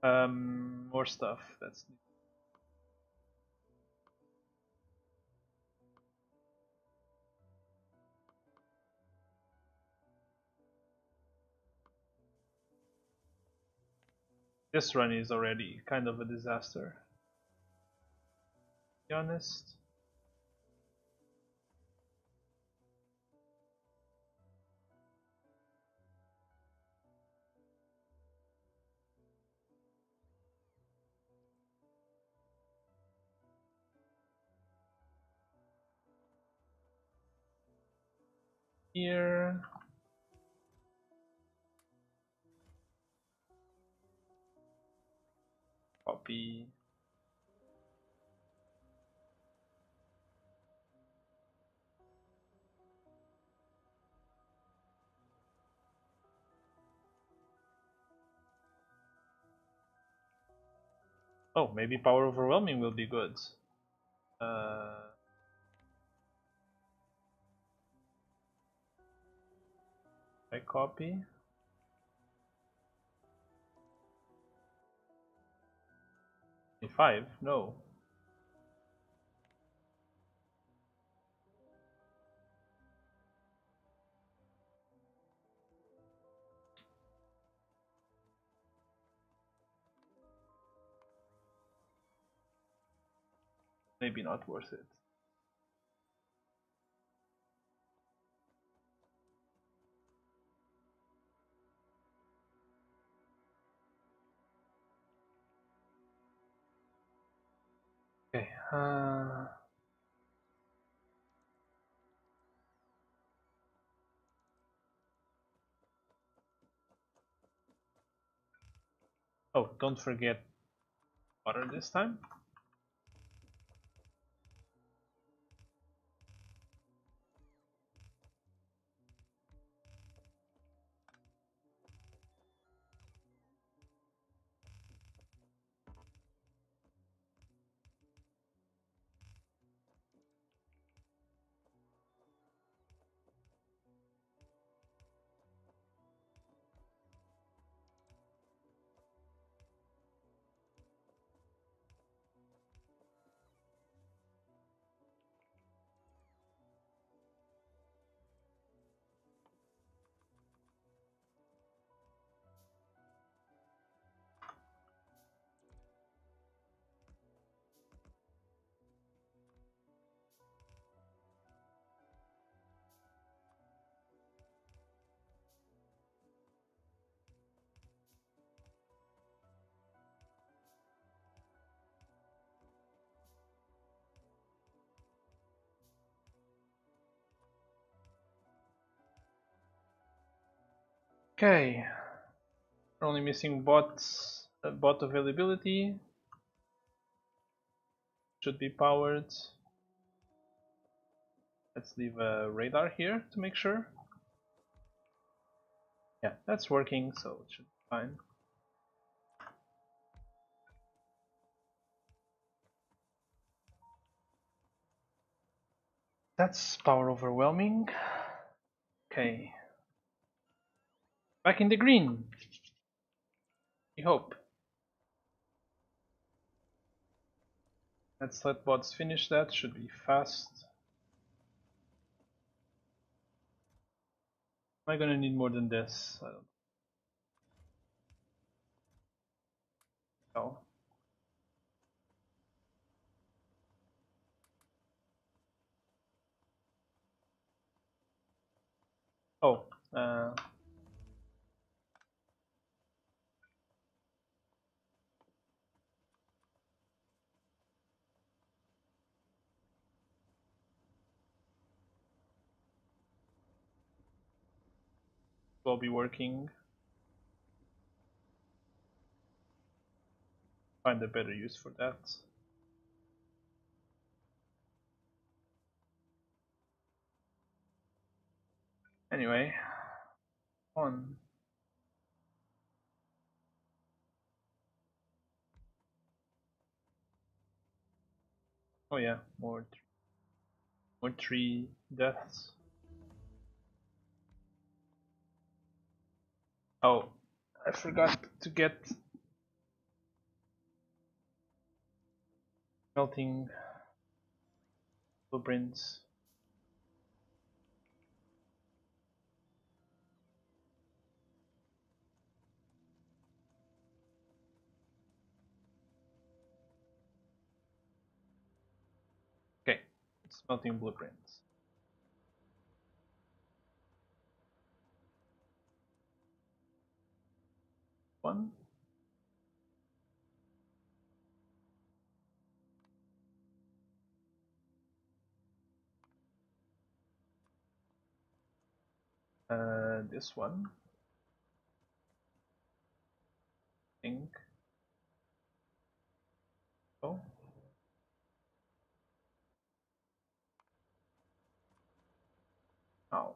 Um, more stuff. That's this run is already kind of a disaster. To be honest. Here. Copy. Oh, maybe power overwhelming will be good. Uh, I copy. A Five? No. maybe not worth it. Okay. Uh... Oh, don't forget water this time. Okay, only missing bots, uh, bot availability. Should be powered. Let's leave a radar here to make sure. Yeah, that's working, so it should be fine. That's power overwhelming. Okay. Back in the green. We hope. Let's let bots finish that, should be fast. Am I gonna need more than this? I don't know. Oh, uh, will be working. Find a better use for that. Anyway, on. Oh yeah, more, more tree deaths. Oh, I forgot to get melting blueprints. Okay, smelting blueprints. One. Uh, this one. I think. Oh. Oh.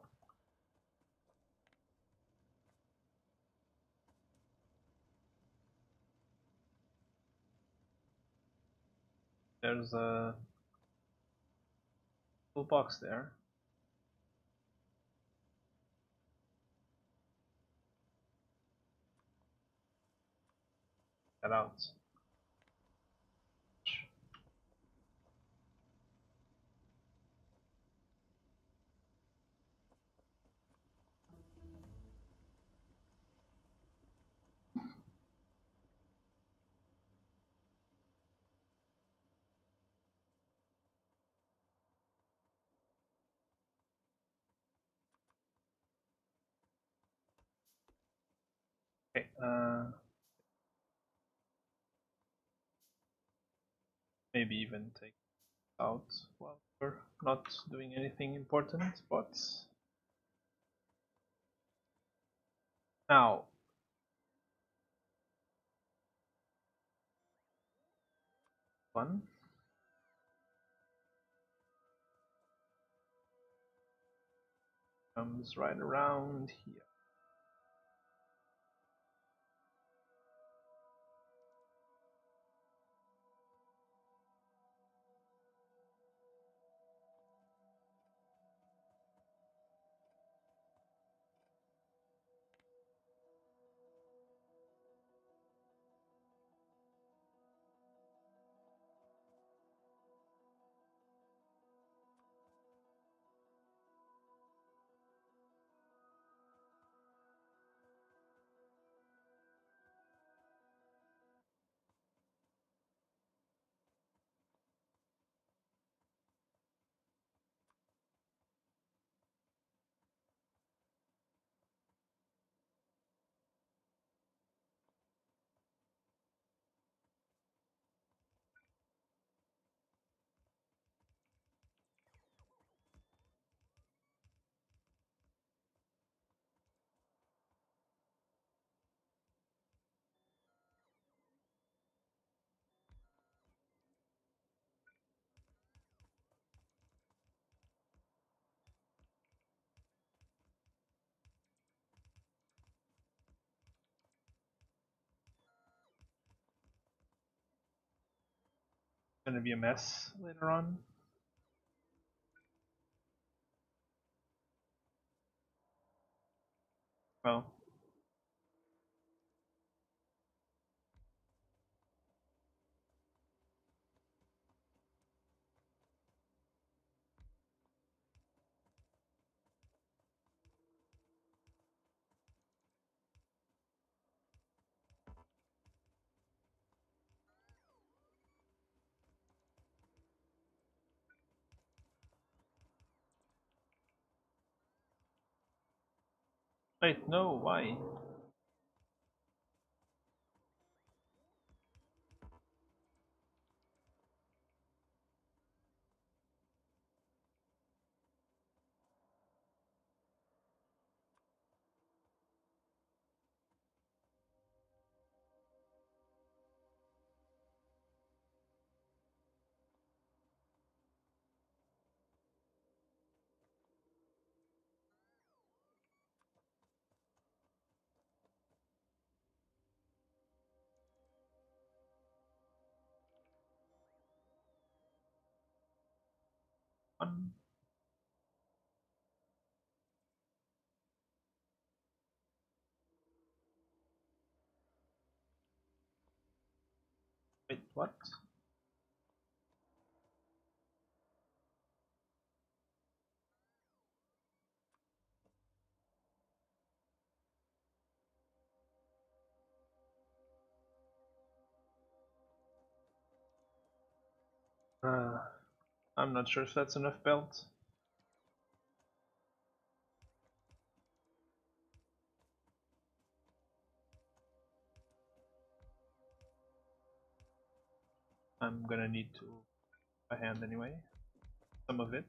There's a little box there. Get out. Uh, maybe even take out while we're not doing anything important, but now one comes right around here. Gonna be a mess later on. Well, wait, no, why? Wait, what? Uh, I'm not sure if that's enough belt. I'm gonna need to a hand anyway. Some of it.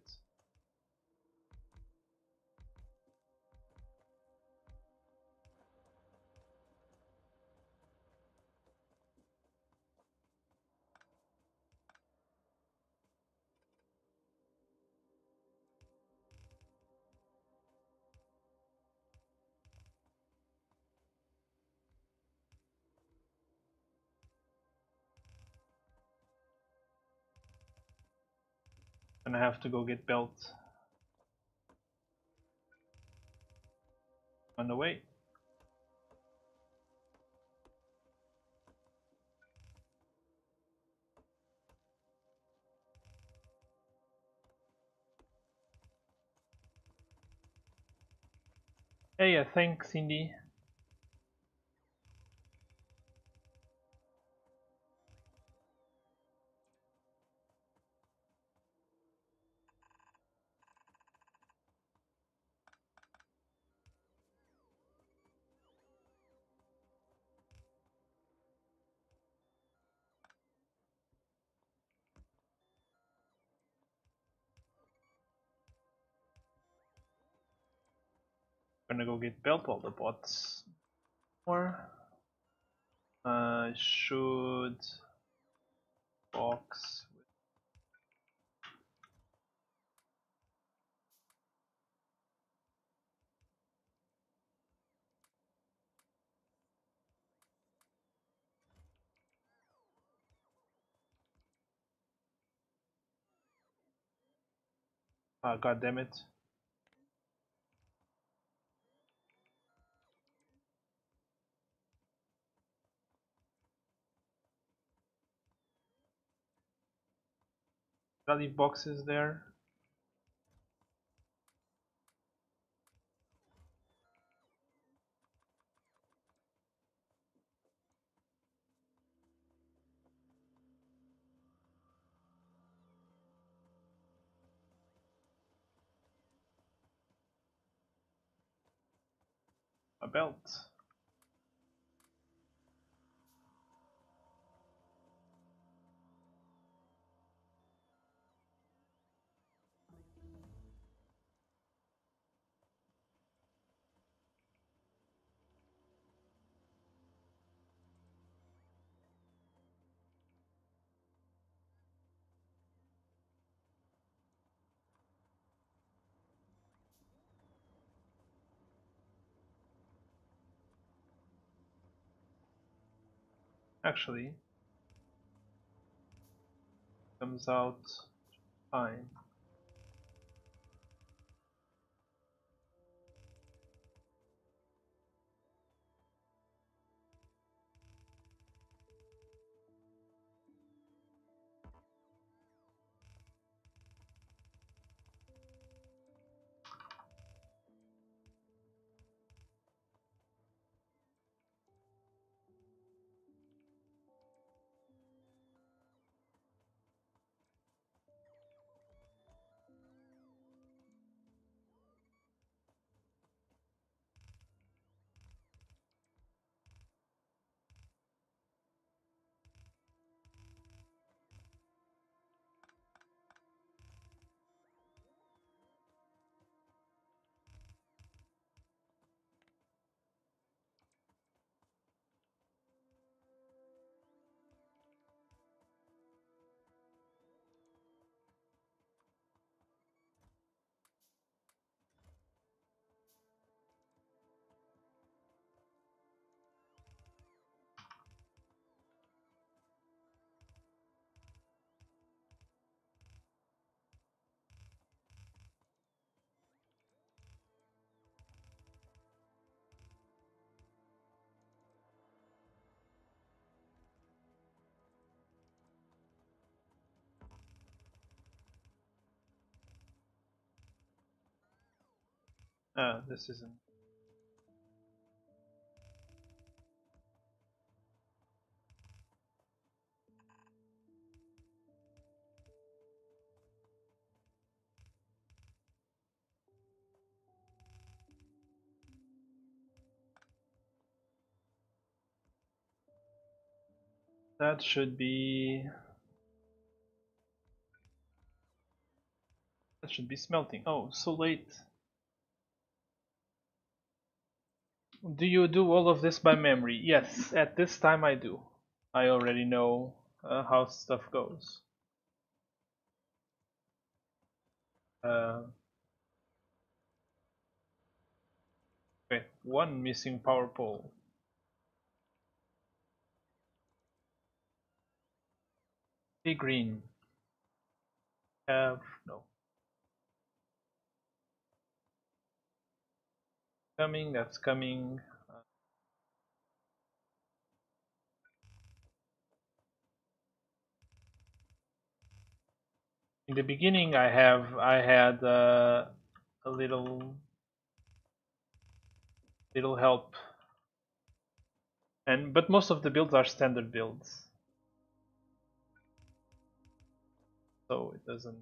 I have to go get belt. On the way. Hey, yeah, thanks, Cindy. Gonna go get belt while the bots more. Uh, should box Ah, god damn it. Leave boxes there? A belt. Actually, comes out fine. Ah, this isn't. That should be. That should be smelting. Oh, so late. Do you do all of this by memory? Yes, at this time I do. I already know uh, how stuff goes. Uh, okay, one missing power pole. Be green. Have no. Coming, that's coming. In the beginning, I have I had uh, a little little help, and but most of the builds are standard builds, so it doesn't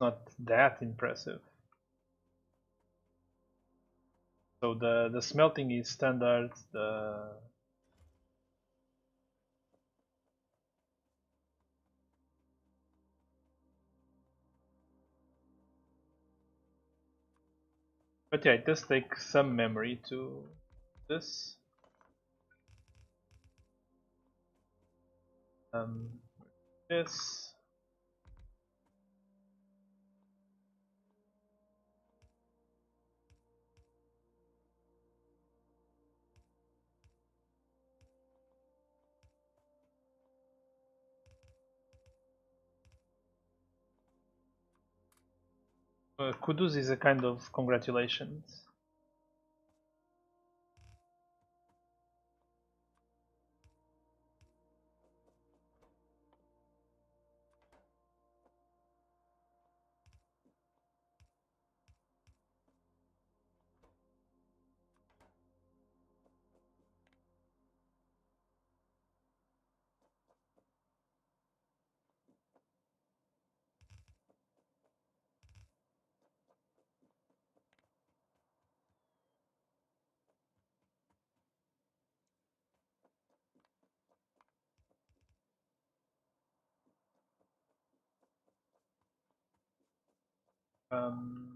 not that impressive. So the, the smelting is standard, But yeah, it does take some memory to this. Um, this. Uh, Kuduz is a kind of congratulations. Um,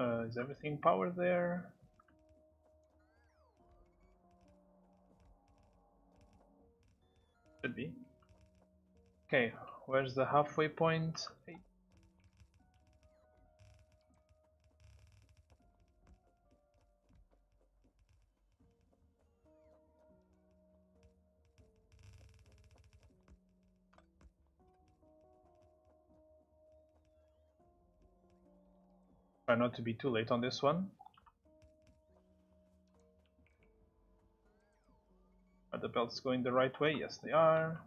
uh, is everything powered there? Should be. Okay, where's the halfway point? Eight. Try not to be too late on this one. Are the belts going the right way? Yes, they are.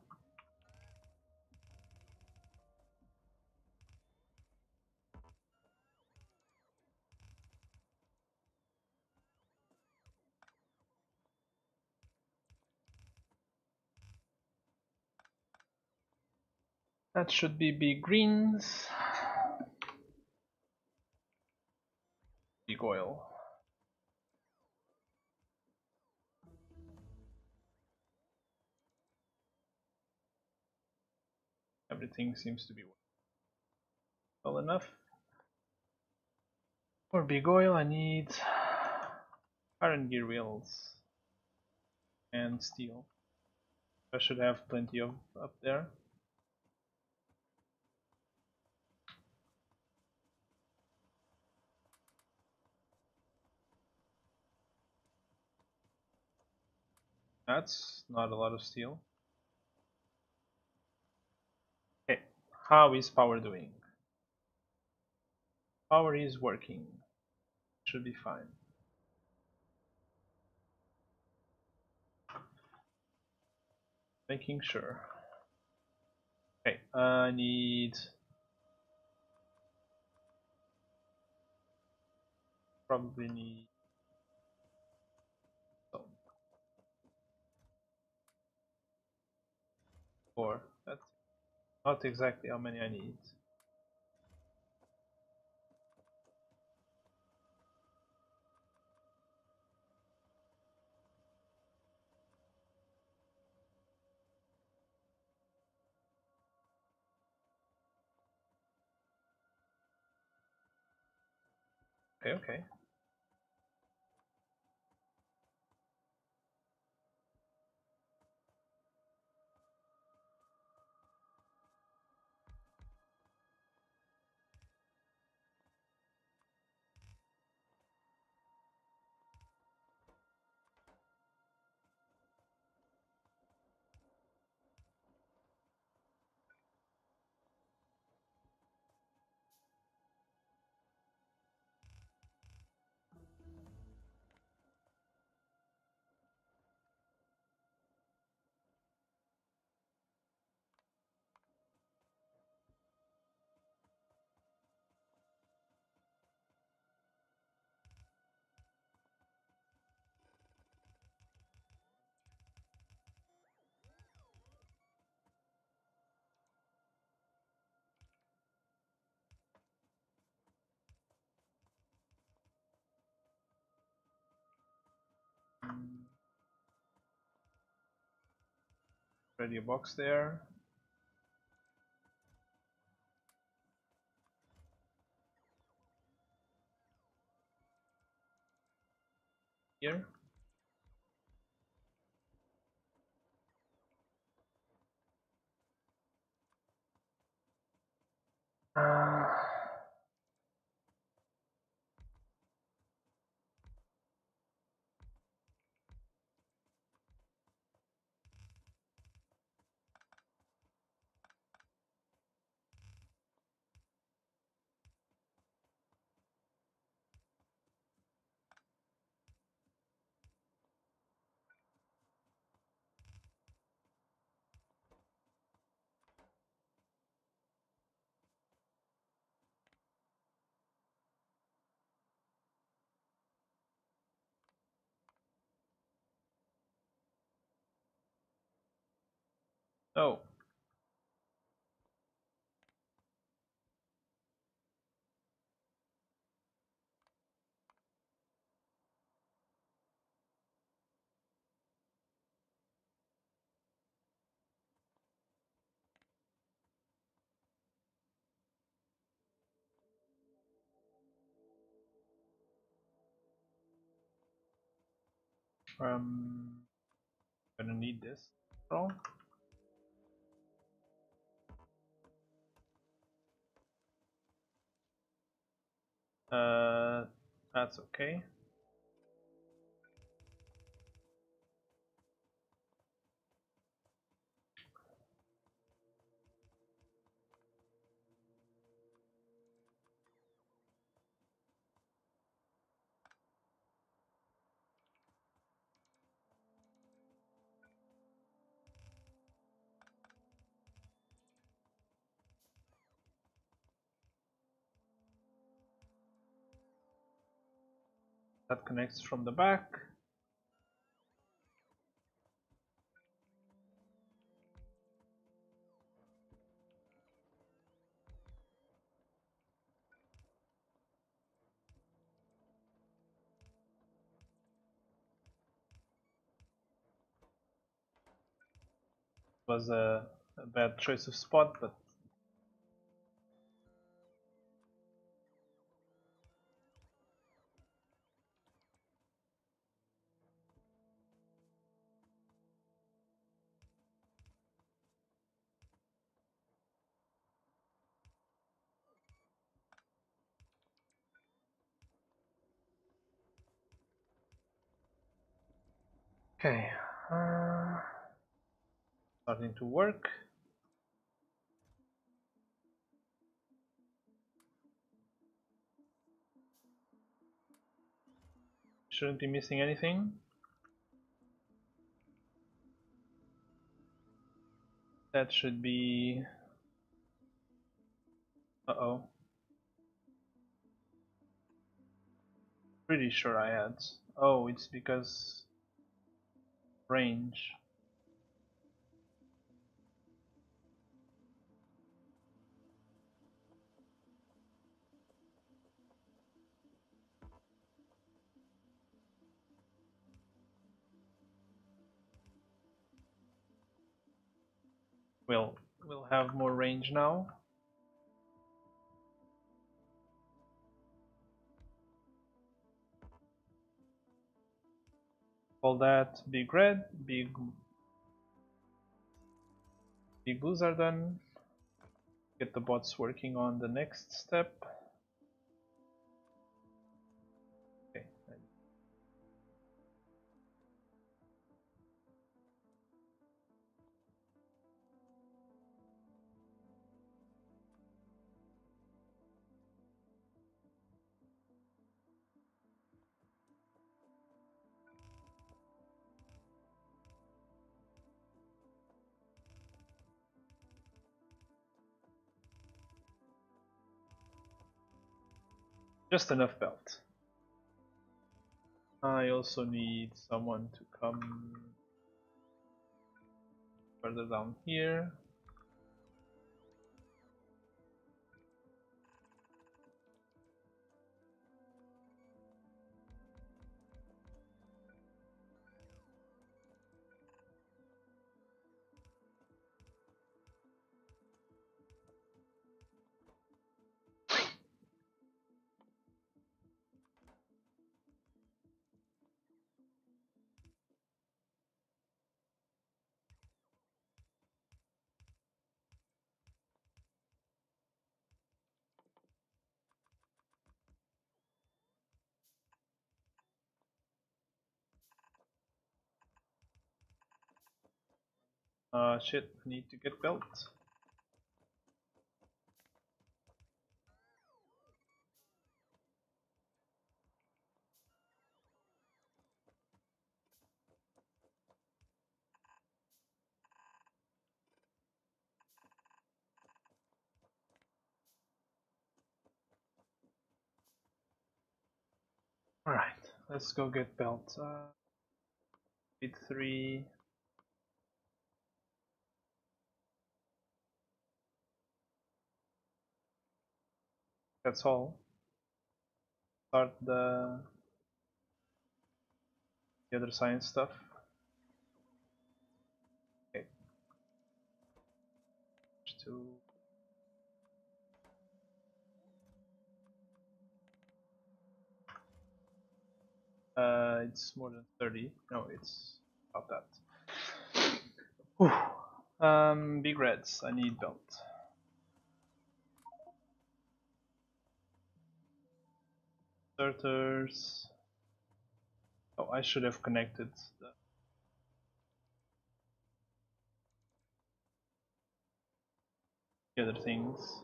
That should be big greens. Big oil. Everything seems to be well enough. For big oil I need iron gear wheels and steel. I should have plenty of up there. That's not a lot of steel. Okay, how is power doing? Power is working. Should be fine. Making sure. Okay, I need probably need four. That's not exactly how many I need. Okay, okay. Radio box there. Here. Oh. Um, gonna need this. Wrong. Uh, that's okay. That connects from the back. Was a, a bad choice of spot, but Okay, uh, starting to work. Shouldn't be missing anything. That should be... Uh-oh. Pretty sure I had. Oh, it's because range. We'll we'll have more range now. Call that big red, big big blues are done. Get the bots working on the next step. Just enough belt. I also need someone to come further down here. Uh, shit, I need to get belt. Alright, let's go get belt. Uh, speed That's all. Start the, the other science stuff. Okay. To Uh, it's more than 30. No, it's about that. Whew. Um, big reds. I need belt. Starters. Oh, I should have connected the the other things.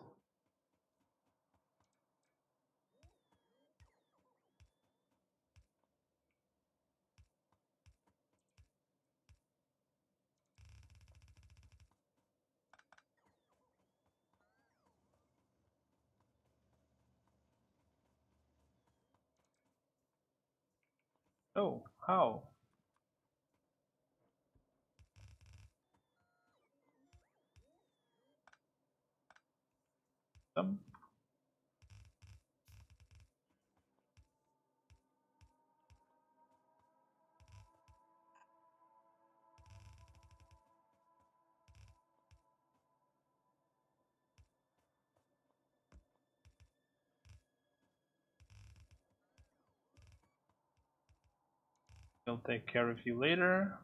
Oh, how? Some? He'll take care of you later.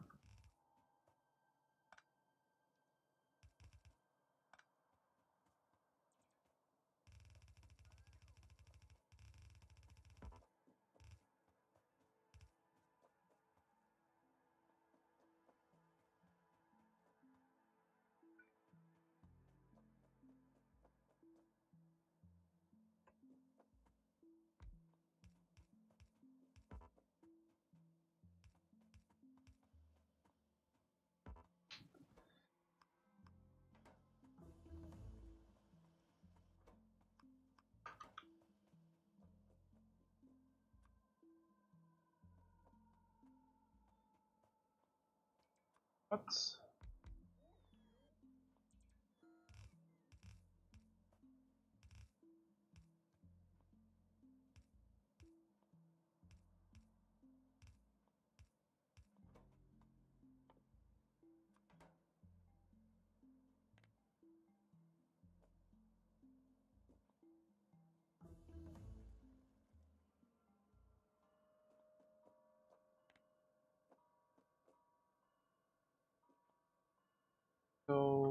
What? go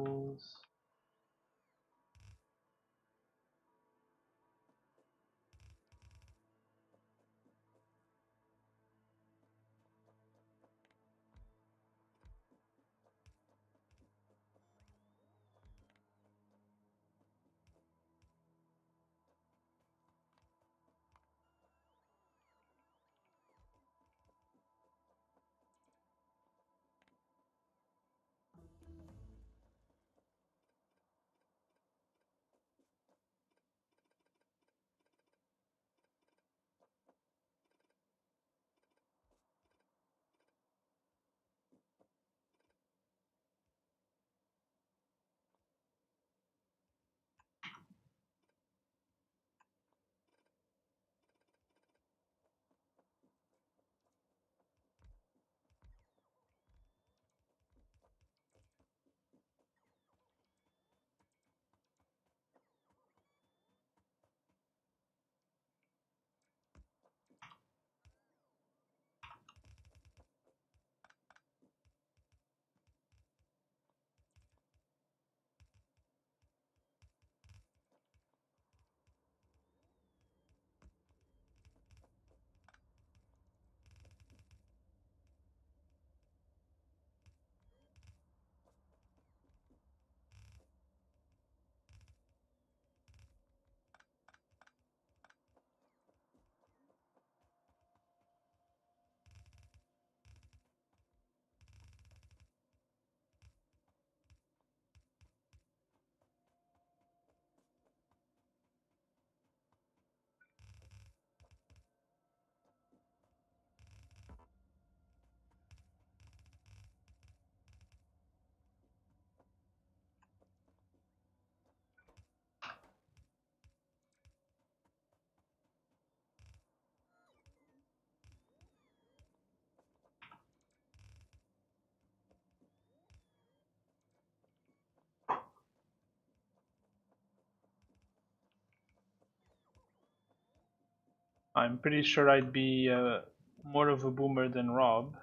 I'm pretty sure I'd be uh, more of a boomer than Rob.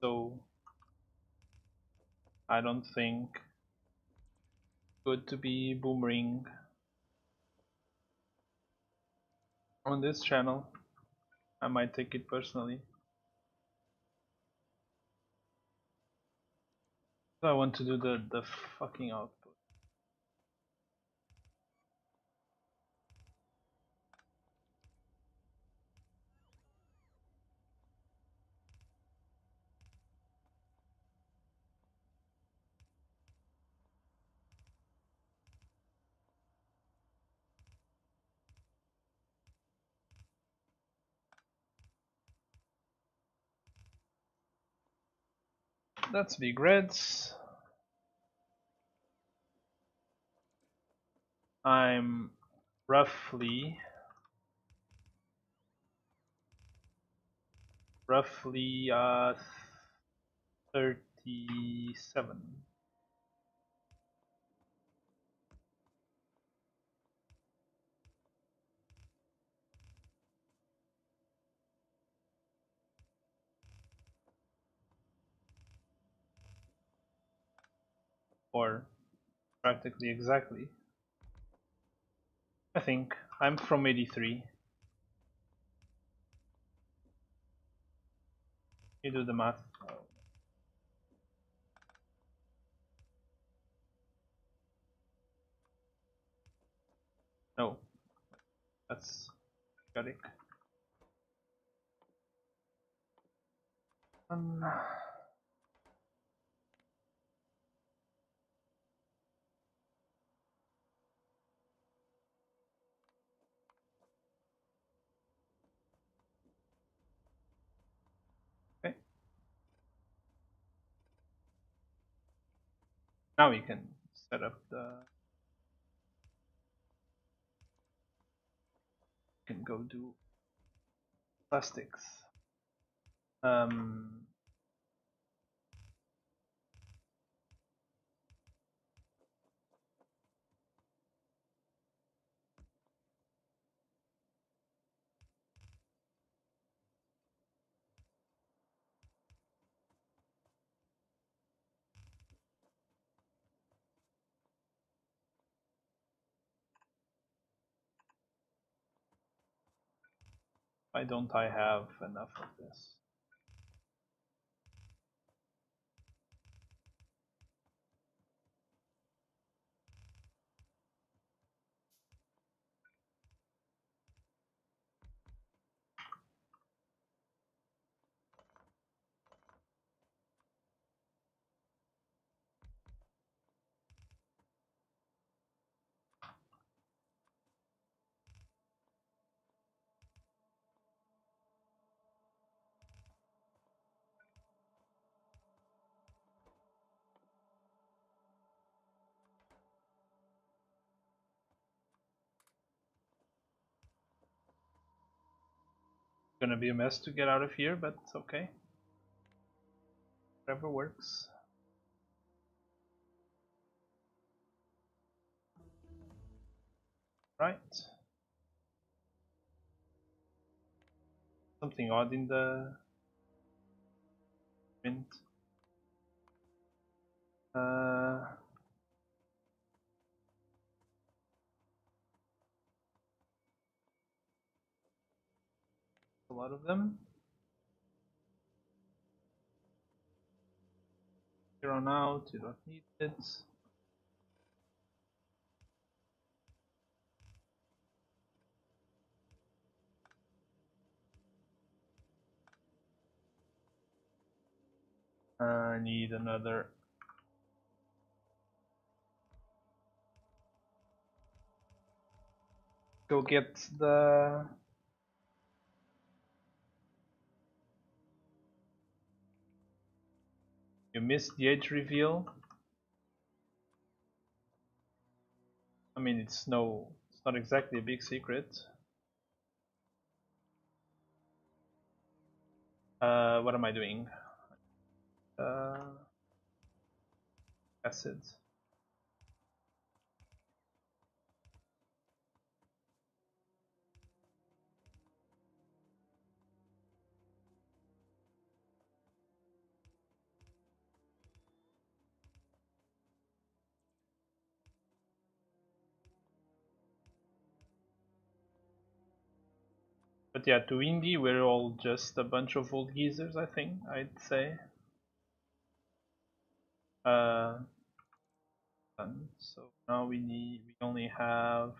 So I don't think good to be boomering on this channel. I might take it personally. I want to do the, the fucking output. That's big reds. I'm roughly roughly uh 37 or practically exactly I think. I'm from 83. You do the math. No. That's chaotic. Um, Now we can set up the can go do plastics. Um, why don't I have enough of this? Gonna be a mess to get out of here, but it's okay. Whatever works. Right. Something odd in the print. Uh, a lot of them. Here on out, you don't need it. I need another go get the you missed the age reveal? I mean it's no it's not exactly a big secret. Uh, what am I doing? Uh, acids But yeah, to indie, we're all just a bunch of old geezers, I think, I'd say. Uh. So now we need, we only have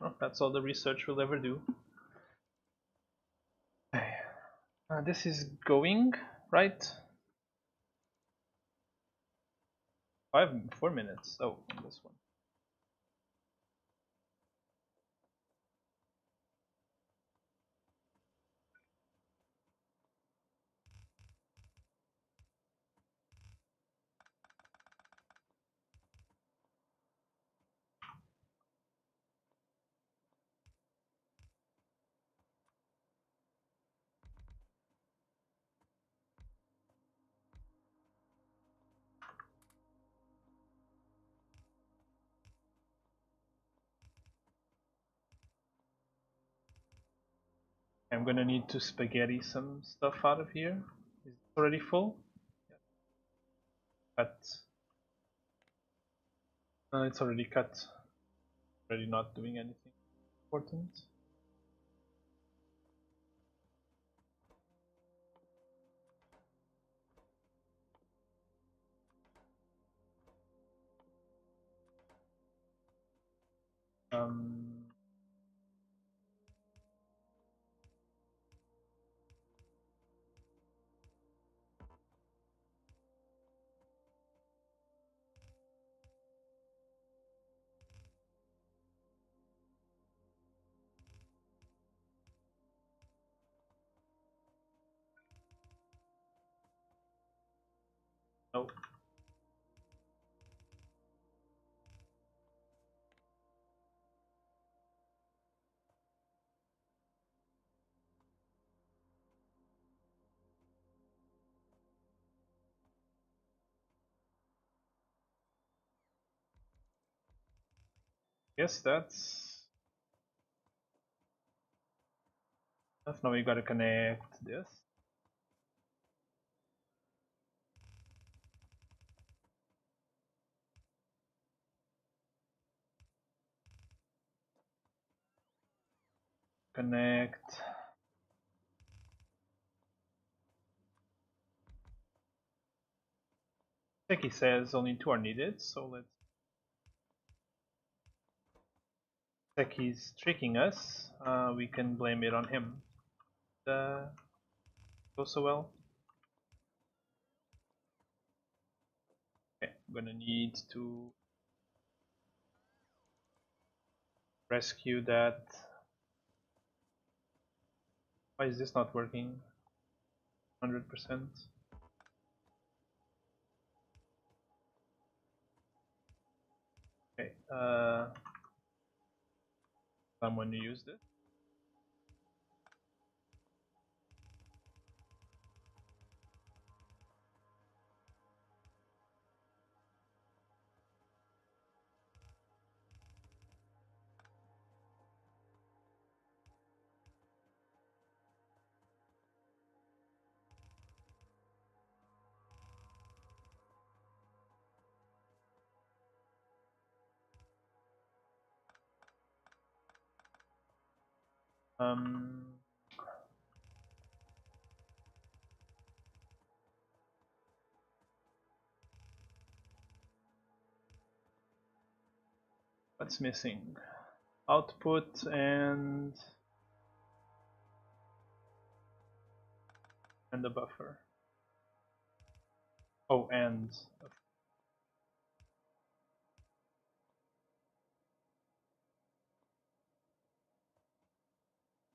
Well, that's all the research we'll ever do. <sighs> Uh, this is going, right? Five, four minutes. Oh, this one. I'm gonna need to spaghetti some stuff out of here. Is it already full? Cut. No, it's already cut. Already not doing anything important. Um, Guess that's enough. Now we gotta connect this. Connect. he says only two are needed, so let's Techie's tricking us. Uh, we can blame it on him. Uh, go so well. Okay, I'm gonna need to rescue that why is this not working? 100%. Okay, uh, someone used it. Um, what's missing? Output and and the buffer. Oh, and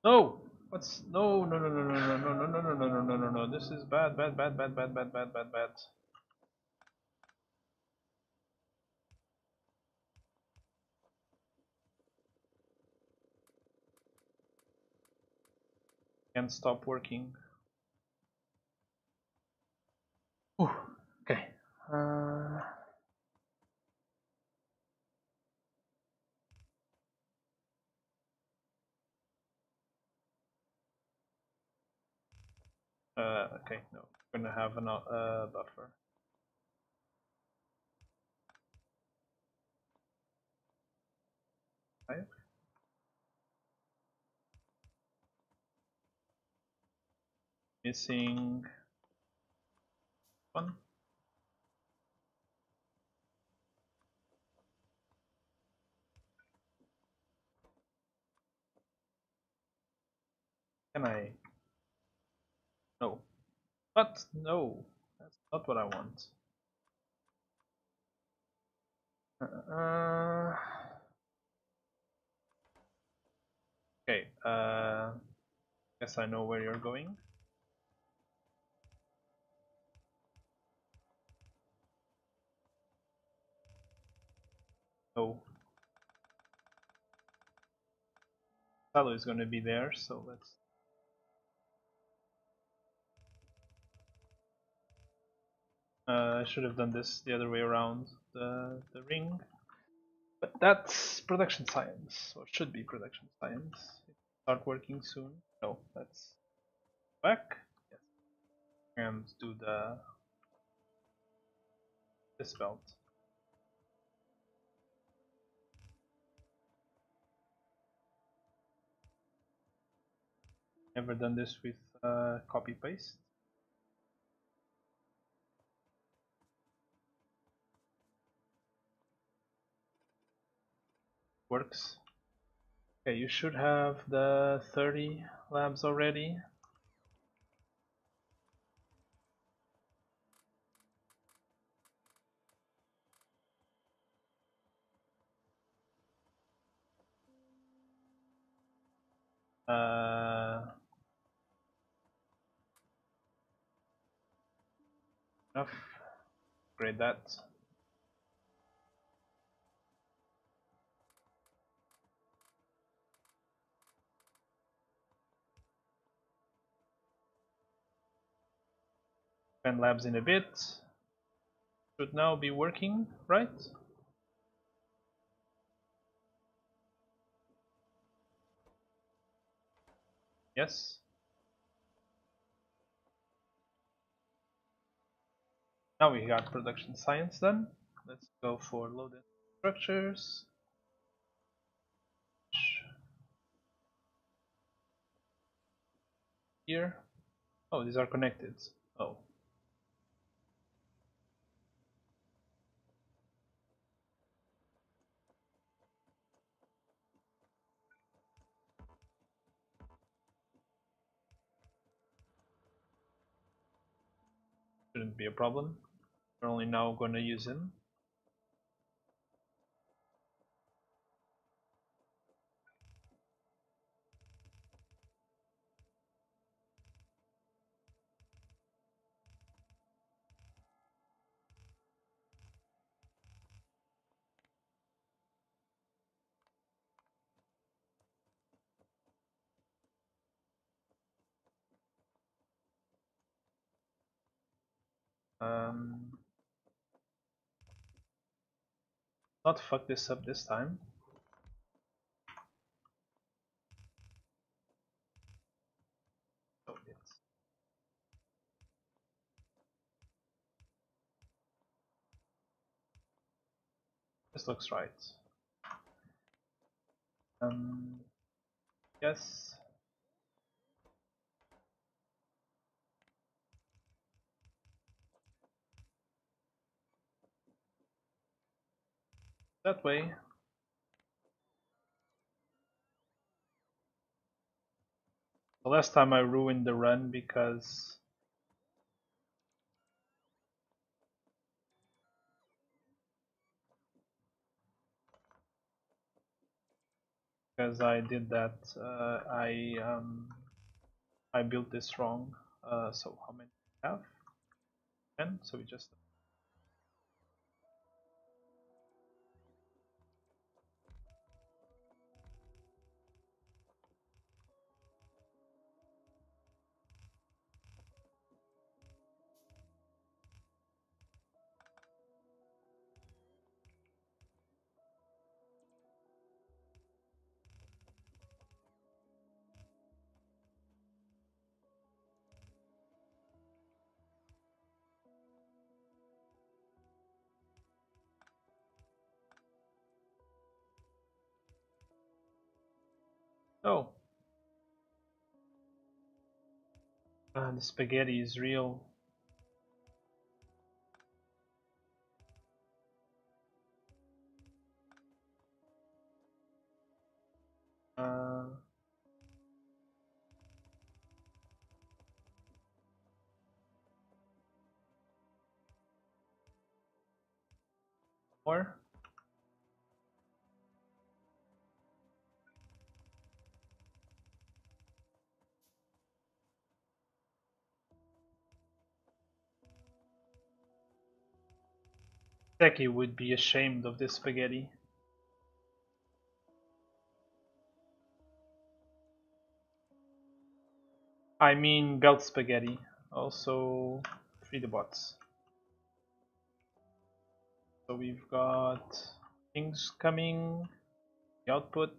No! What's no no no no no no no no no no no no no no no this is bad bad bad bad bad bad bad bad bad Can't stop working. Ooh, okay. Uh Uh, okay, no, we're gonna have an uh, buffer. Five. Missing one. Can I? No. But No. That's not what I want. Uh, okay. Uh, guess I know where you're going. Oh. Salo is going to be there, so let's Uh, I should have done this the other way around the, the ring. But that's production science, or should be production science. Start working soon. No, that's back. Yes. And do the this belt. Never done this with uh, copy paste. Works. Okay, you should have the 30 labs already. Uh, enough. Grade that. Pen labs in a bit. Should now be working, right? Yes. Now we got production science done. Let's go for loaded structures. Here. Oh, these are connected. Shouldn't be a problem. We're only now going to use him. Um, not fuck this up this time. Oh. This looks right. Um, yes. That way. The last time I ruined the run because because I did that uh, I um, I built this wrong uh, so how many do we have 10 so we just Ah, the spaghetti is real. Seki would be ashamed of this spaghetti. I mean belt spaghetti. Also free the bots. So we've got things coming, the output.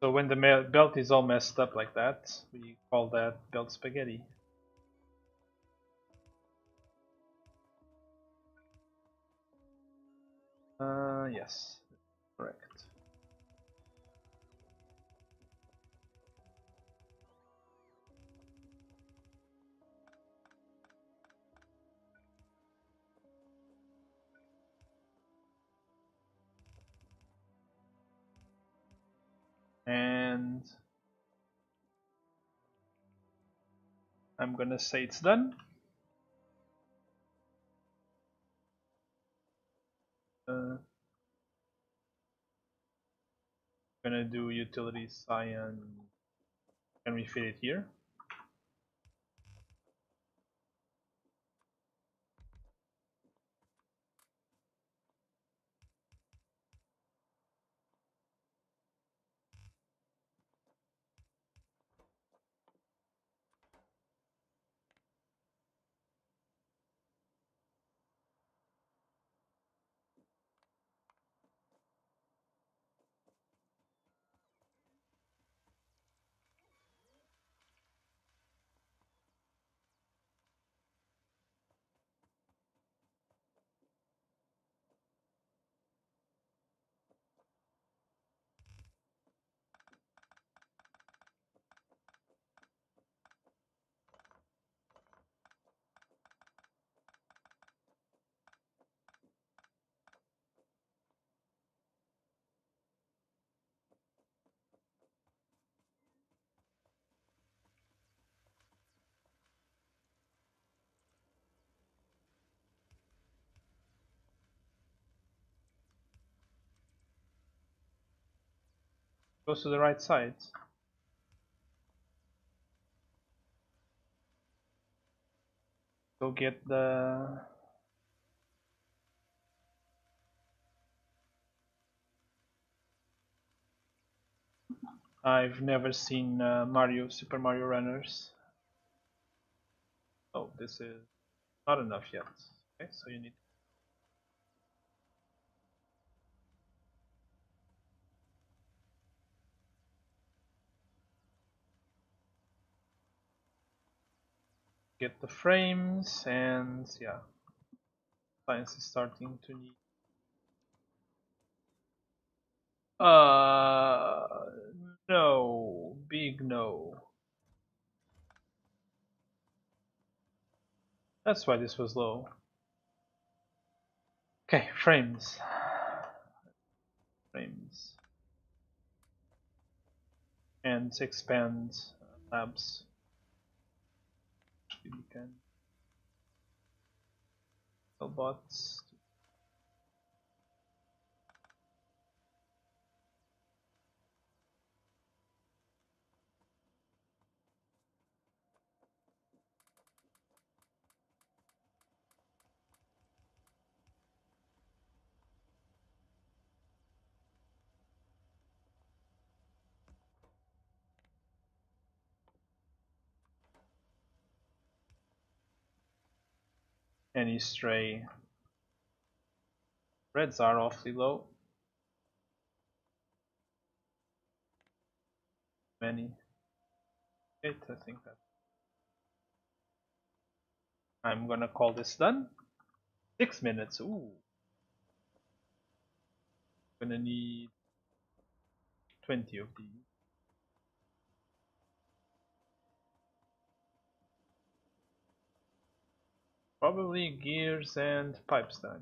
So when the belt is all messed up like that, we call that belt spaghetti. Uh, yes, correct. And I'm gonna say it's done. Uh, gonna do utility cyan. Can we fit it here? Goes to the right side. Go get the I've never seen uh, Mario Super Mario Runners. Oh, this is not enough yet. Okay, so you need get the frames and yeah science is starting to need. Uh no big no. That's why this was low. Okay frames. Frames. And expand labs we can. So bots any stray reds are awfully low. Many. Eight I think that. I'm gonna call this done. Six minutes ooh. Gonna need 20 of these. Probably gears and pipe that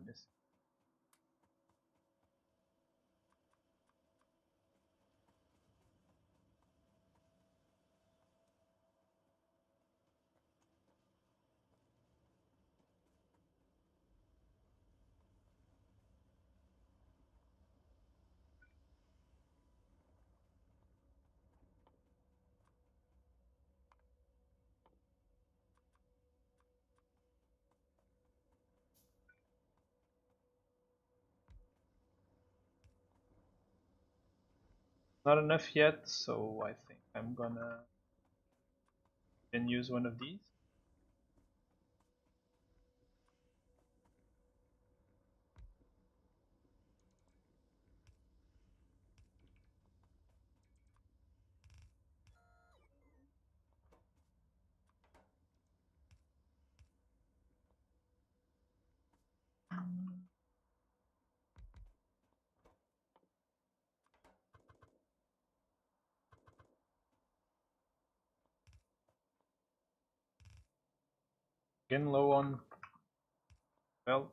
Not enough yet, so I think I'm gonna then use one of these. Getting low on belt.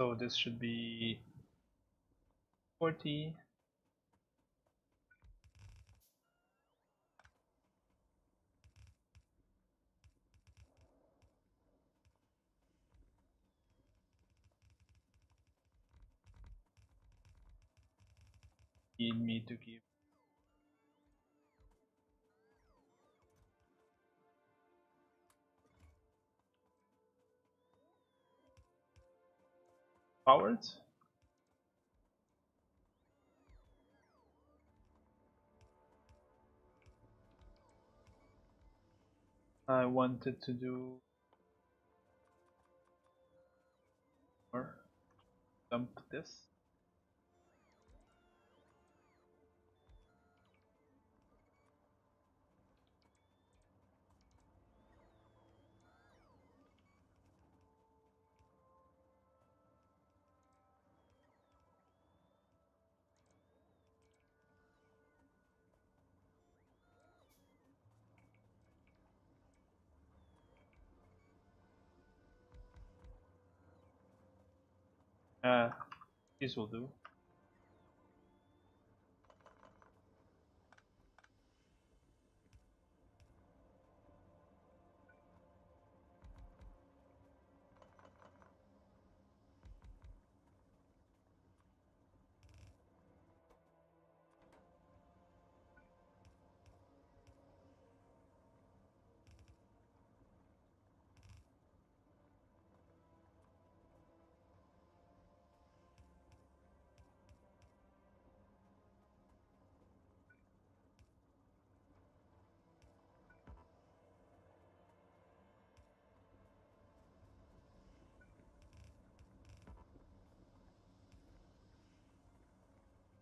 So this should be 40. Need me to give powered. I wanted to do or dump this. Uh, this will do.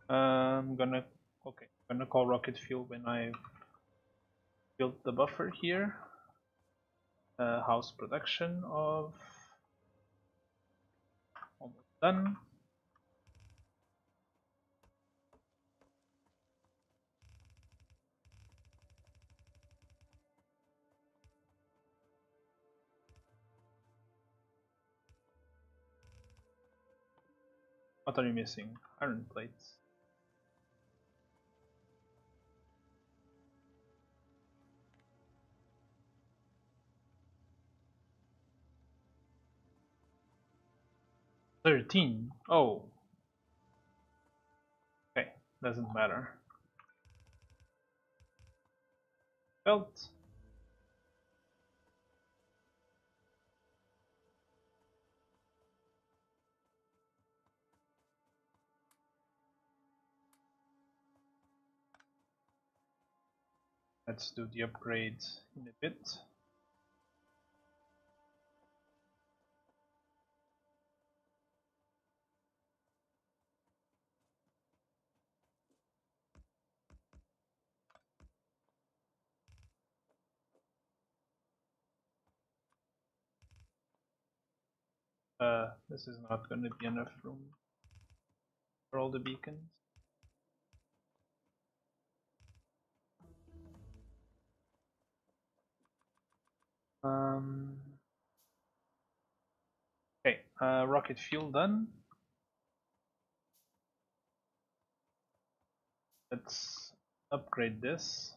I'm gonna okay, I'm gonna call rocket fuel when I build the buffer here. Uh, house production of almost done. What are you missing? Iron plates. 13. Oh. Okay, doesn't matter. Belt. Let's do the upgrade in a bit. Uh, this is not going to be enough room for all the beacons. Um, okay, uh, rocket fuel done. Let's upgrade this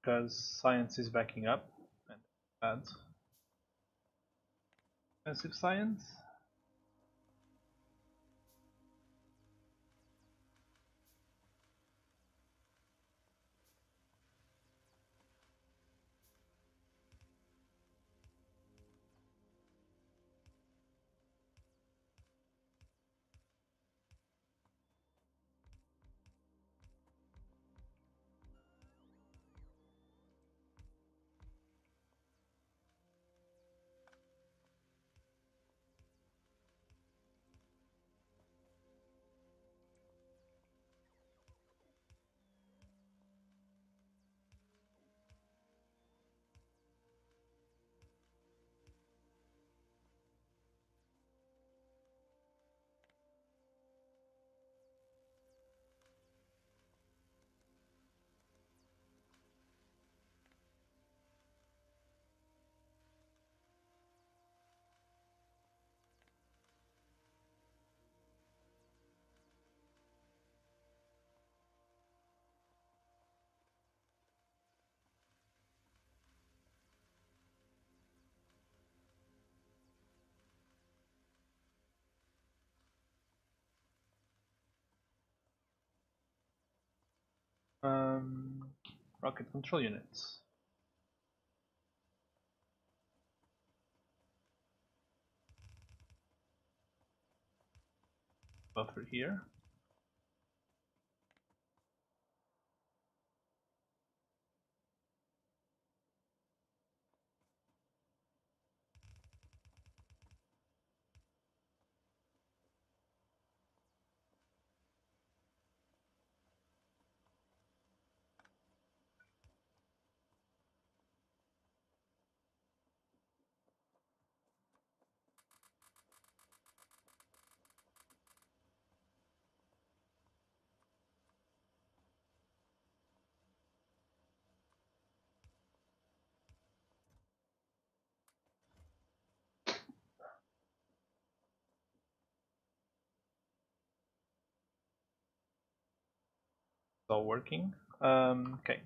because science is backing up and bad. Expensive science. Um, rocket control units. Buffer here. Working. Um, okay.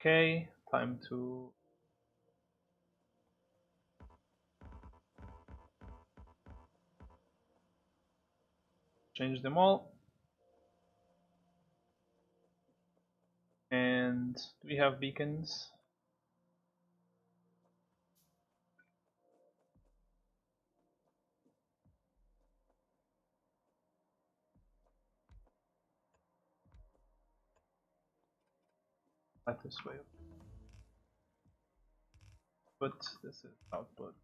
Okay, time to change them all. And we have beacons? Not this way. But this is output.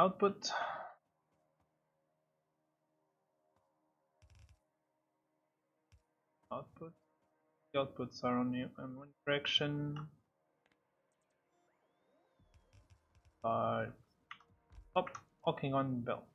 Output. Output. The outputs are only in one direction. Uh, stop walking on belt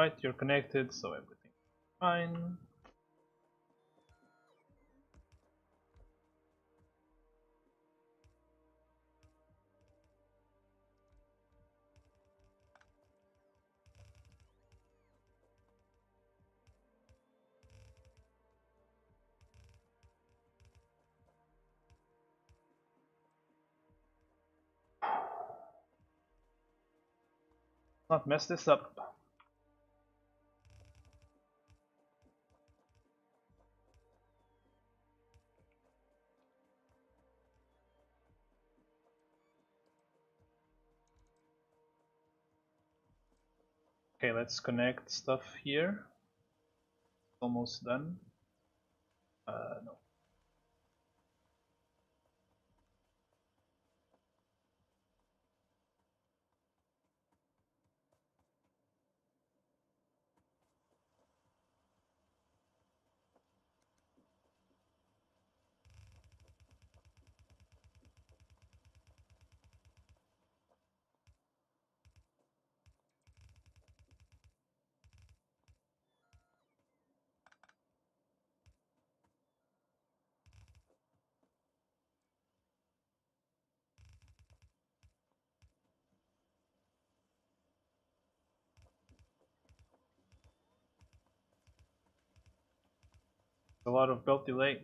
Right, you're connected, so everything fine. Not mess this up. Okay, let's connect stuff here. Almost done. Uh, no. A lot of belt delay.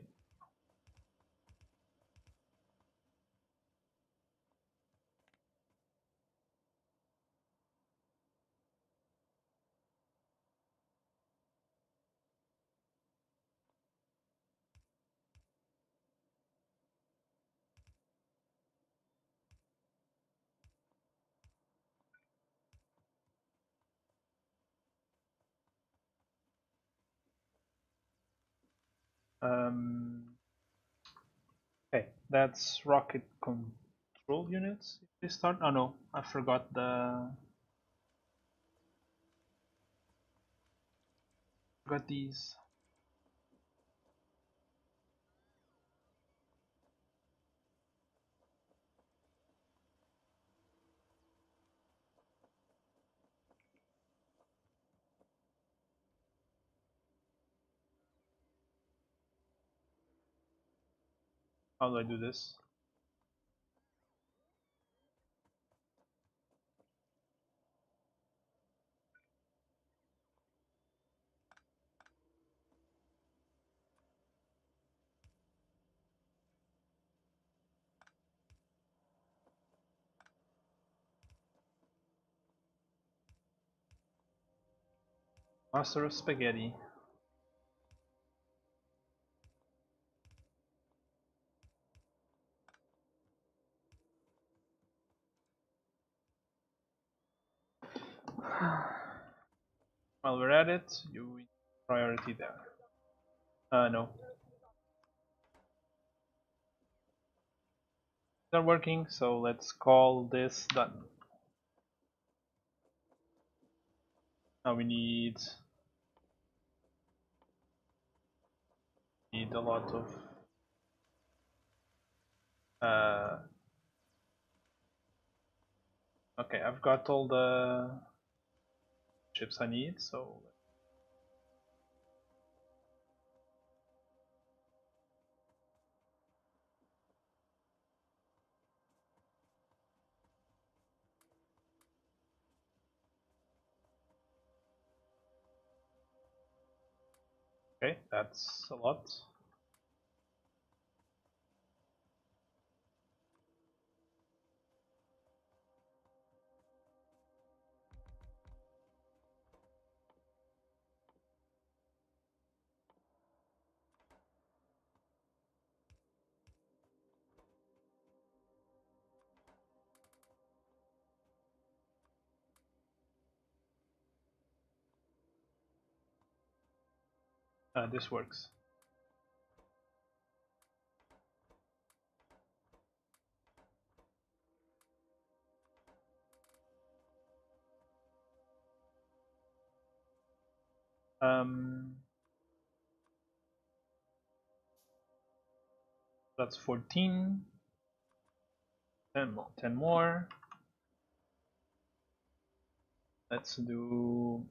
Um, okay, that's rocket control units. They start. Oh no, I forgot the. Got these. How do I do this? Master of Spaghetti. While we're at it, you priority there. Uh, no. They're working, so let's call this done. Now we need need a lot of uh, okay I've got all the chips I need so okay that's a lot Uh, this works. Um, that's 14. 10 more. 10 more. Let's do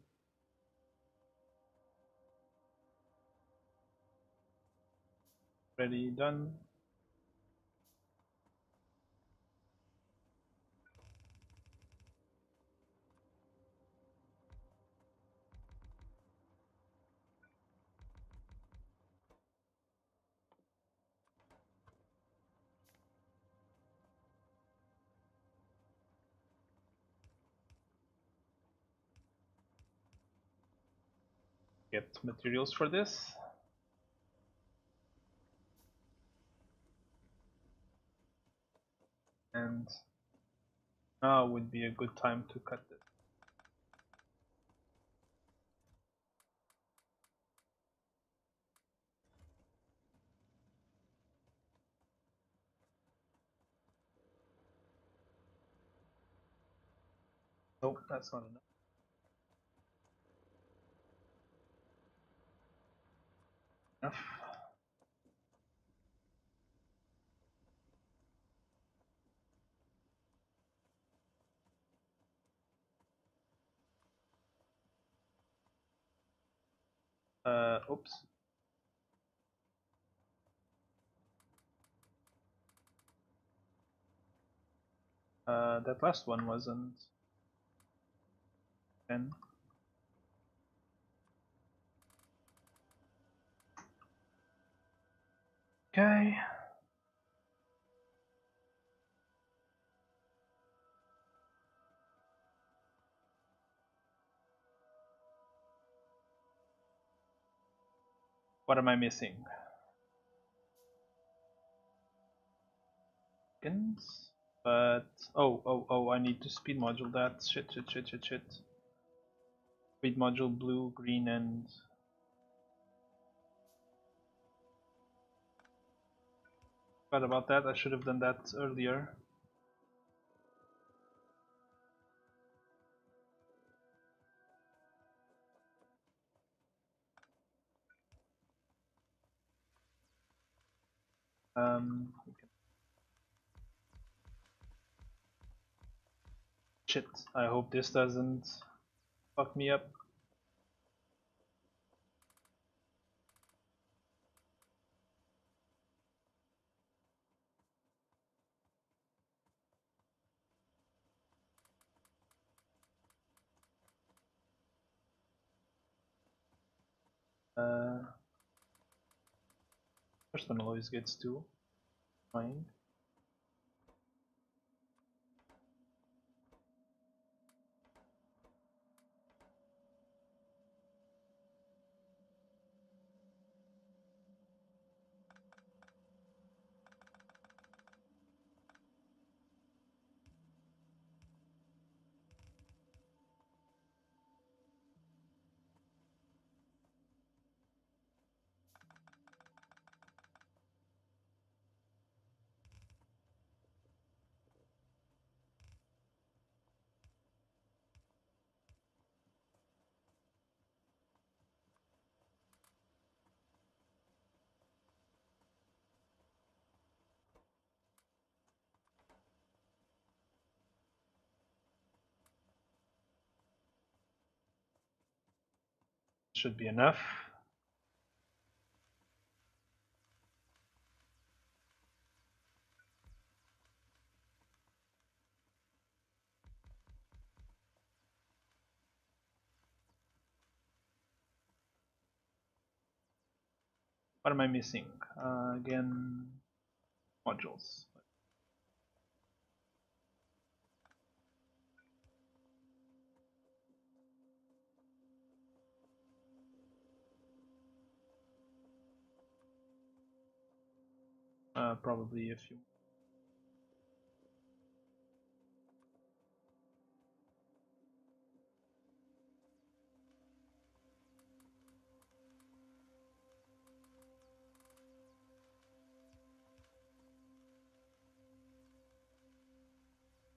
Ready, done. Get materials for this. And now would be a good time to cut this. Nope, that's not enough. Enough. Uh, oops. Uh, that last one wasn't 10. Okay. What am I missing? But oh oh oh I need to speed module that shit shit shit shit shit. Speed module blue, green, and What about that. I should have done that earlier. Um, Shit, I hope this doesn't fuck me up. Uh, First one always gets two. Fine. Should be enough. What am I missing? Uh, again, modules. Uh, probably a few.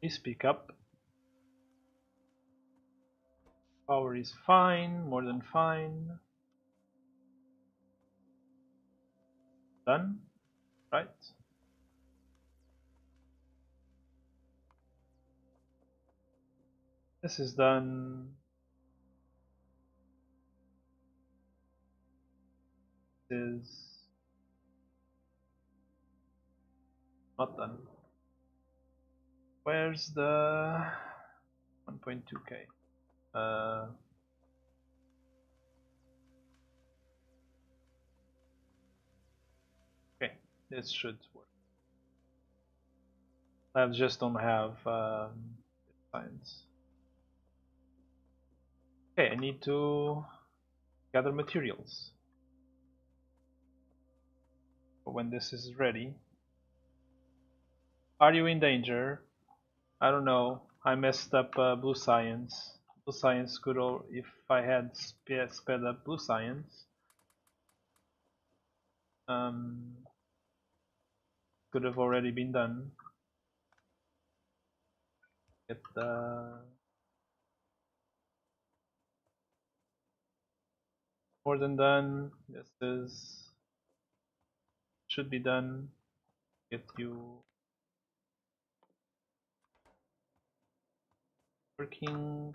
Please speak up. Power is fine, more than fine. Done, right? This is done. This is Not done. Where's the 1.2k? Uh, this should work. I just don't have um, science. Okay, I need to gather materials. But When this is ready. Are you in danger? I don't know. I messed up uh, blue science. Blue science could, all, if I had sped, sped up blue science, um, could have already been done. Get the more than done. This is should be done. Get you working.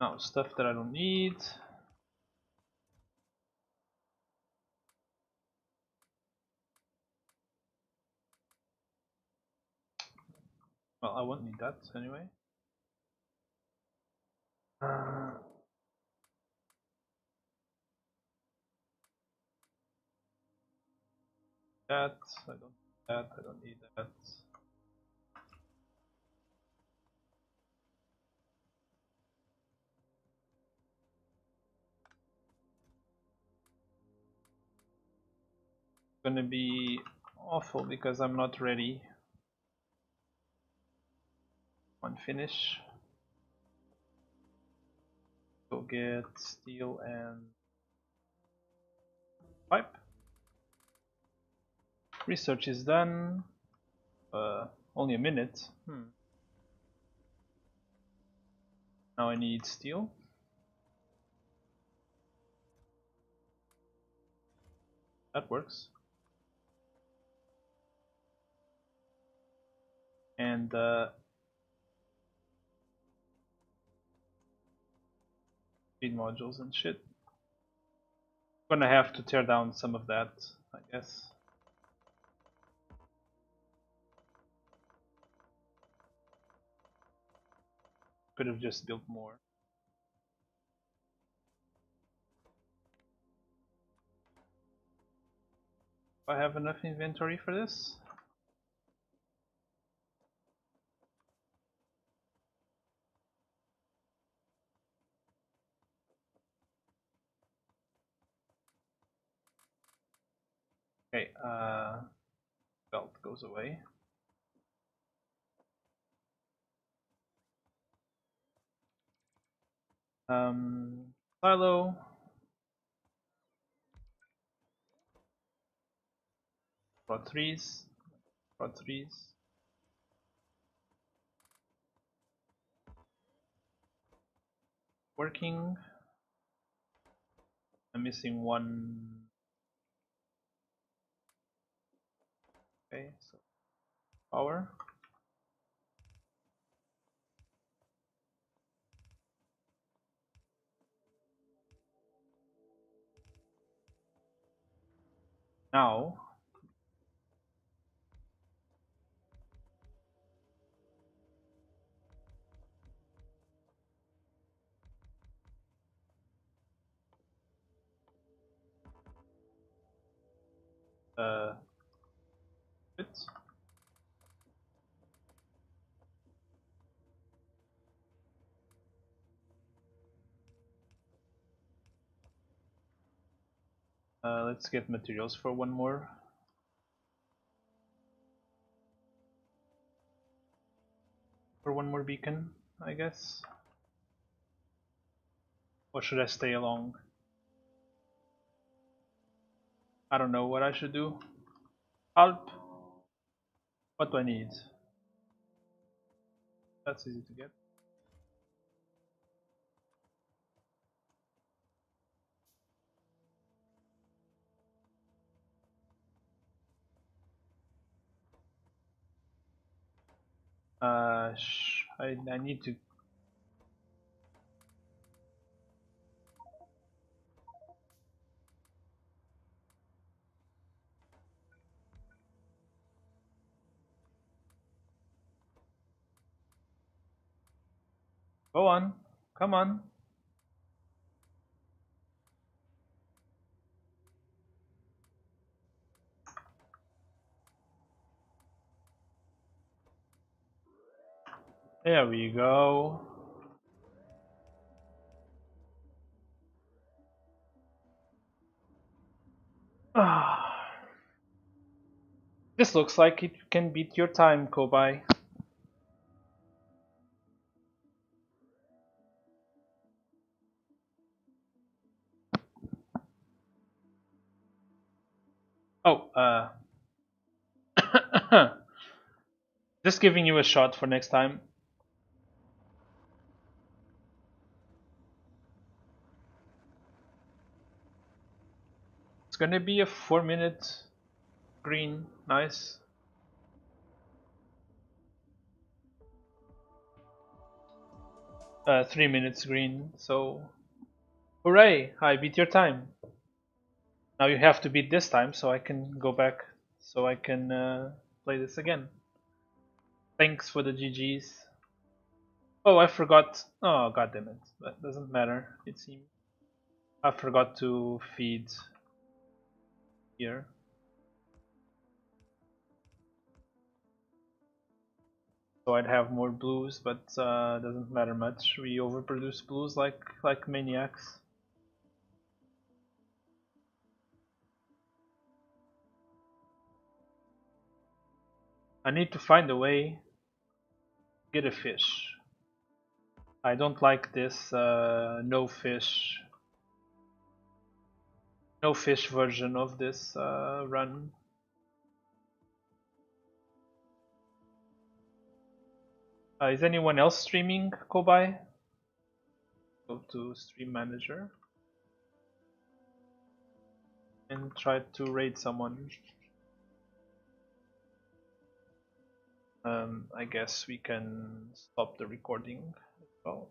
Now stuff that I don't need. Well, I won't need that anyway. Uh, that, I don't need that, I don't need that. Gonna be awful because I'm not ready. One finish. Go get steel and pipe. Research is done. Uh, only a minute. Hmm. Now I need steel. That works. And uh, speed modules and shit. Gonna have to tear down some of that, I guess. Could have just built more. I have enough inventory for this? Okay, uh, belt goes away. Um, silo. Prod threes. Threes. Working. I'm missing one Okay, so power. Now uh it. Uh, let's get materials for one more. For one more beacon, I guess. Or should I stay along? I don't know what I should do. Pulp. What do I need? That's easy to get. Uh, I, I need to Go on. Come on. There we go. Ah. This looks like it can beat your time, Kobai. Oh, uh... <coughs> Just giving you a shot for next time. It's gonna be a 4 minute green, nice. Uh, 3 minutes green, so... Hooray! I beat your time. Now you have to beat this time so I can go back, so I can uh, play this again. Thanks for the GG's. Oh, I forgot. Oh, god damn it. That doesn't matter, it seems. I forgot to feed here. So I'd have more blues, but uh, doesn't matter much. We overproduce blues like like maniacs. I need to find a way to get a fish. I don't like this uh, no fish no fish version of this uh, run. Uh, is anyone else streaming Kobai? Go to stream manager and try to raid someone. Um, I guess we can stop the recording as well.